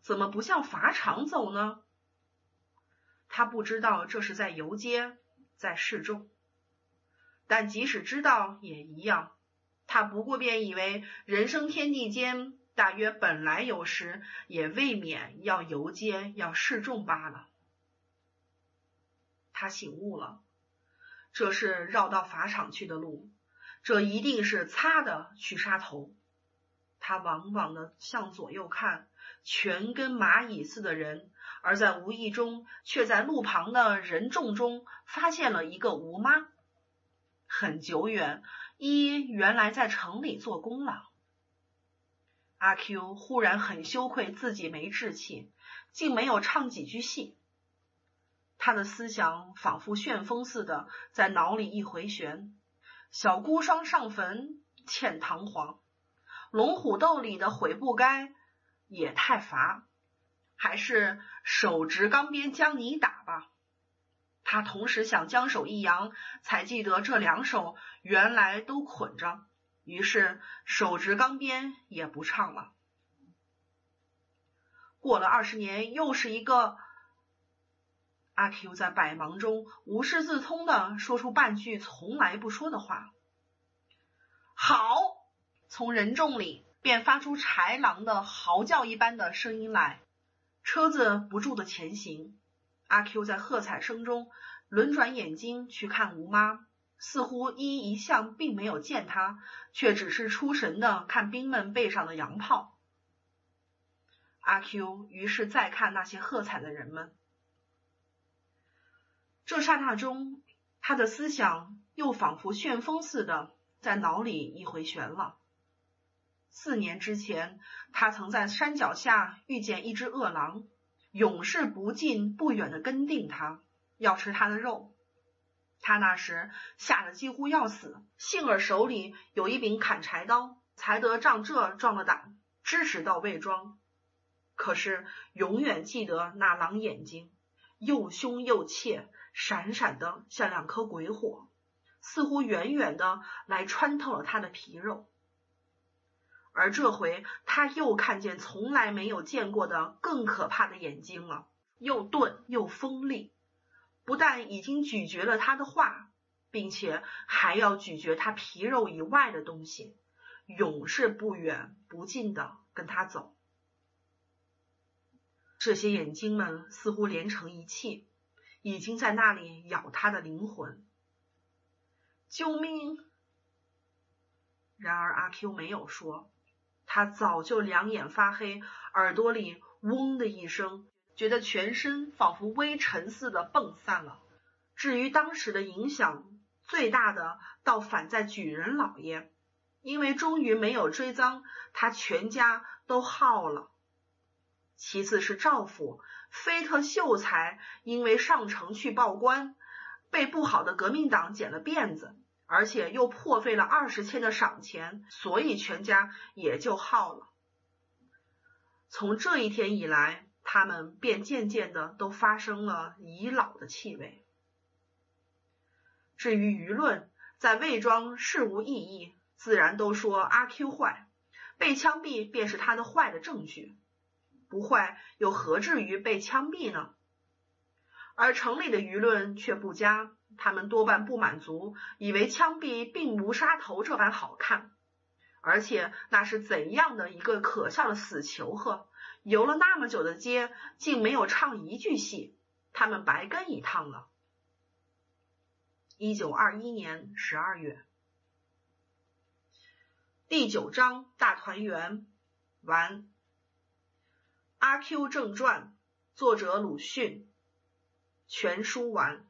怎么不向法场走呢？他不知道这是在游街，在示众。但即使知道也一样，他不过便以为人生天地间，大约本来有时也未免要游街要示众罢了。他醒悟了，这是绕到法场去的路，这一定是擦的去杀头。他往往的向左右看，全跟蚂蚁似的人，而在无意中，却在路旁的人众中发现了一个吴妈。很久远，一原来在城里做工了。阿 Q 忽然很羞愧，自己没志气，竟没有唱几句戏。他的思想仿佛旋风似的在脑里一回旋：小孤孀上坟欠堂皇，龙虎斗里的悔不该也太乏，还是手执钢鞭将你打吧。他同时想将手一扬，才记得这两手原来都捆着，于是手执钢鞭也不唱了。过了二十年，又是一个阿 Q 在百忙中无师自通的说出半句从来不说的话。好，从人众里便发出豺狼的嚎叫一般的声音来，车子不住的前行。阿 Q 在喝彩声中轮转眼睛去看吴妈，似乎一一向并没有见他，却只是出神的看兵们背上的洋炮。阿 Q 于是再看那些喝彩的人们，这刹那中，他的思想又仿佛旋风似的在脑里一回旋了。四年之前，他曾在山脚下遇见一只饿狼。永世不近不远的跟定他，要吃他的肉。他那时吓得几乎要死，幸而手里有一柄砍柴刀，才得仗这壮了胆，支持到魏庄。可是永远记得那狼眼睛，又凶又怯，闪闪的像两颗鬼火，似乎远远的来穿透了他的皮肉。而这回他又看见从来没有见过的更可怕的眼睛了，又钝又锋利，不但已经咀嚼了他的话，并且还要咀嚼他皮肉以外的东西，永是不远不近的跟他走。这些眼睛们似乎连成一气，已经在那里咬他的灵魂。救命！然而阿 Q 没有说。他早就两眼发黑，耳朵里嗡的一声，觉得全身仿佛微尘似的迸散了。至于当时的影响最大的，倒反在举人老爷，因为终于没有追赃，他全家都耗了。其次是赵府飞特秀才，因为上城去报官，被不好的革命党剪了辫子。而且又破费了二十千的赏钱，所以全家也就耗了。从这一天以来，他们便渐渐的都发生了已老的气味。至于舆论，在魏庄事无异议，自然都说阿 Q 坏，被枪毙便是他的坏的证据，不坏又何至于被枪毙呢？而城里的舆论却不佳。他们多半不满足，以为枪毙并无杀头这般好看，而且那是怎样的一个可笑的死囚呵！游了那么久的街，竟没有唱一句戏，他们白跟一趟了。一九二一年十二月，第九章大团圆完。阿 Q 正传，作者鲁迅，全书完。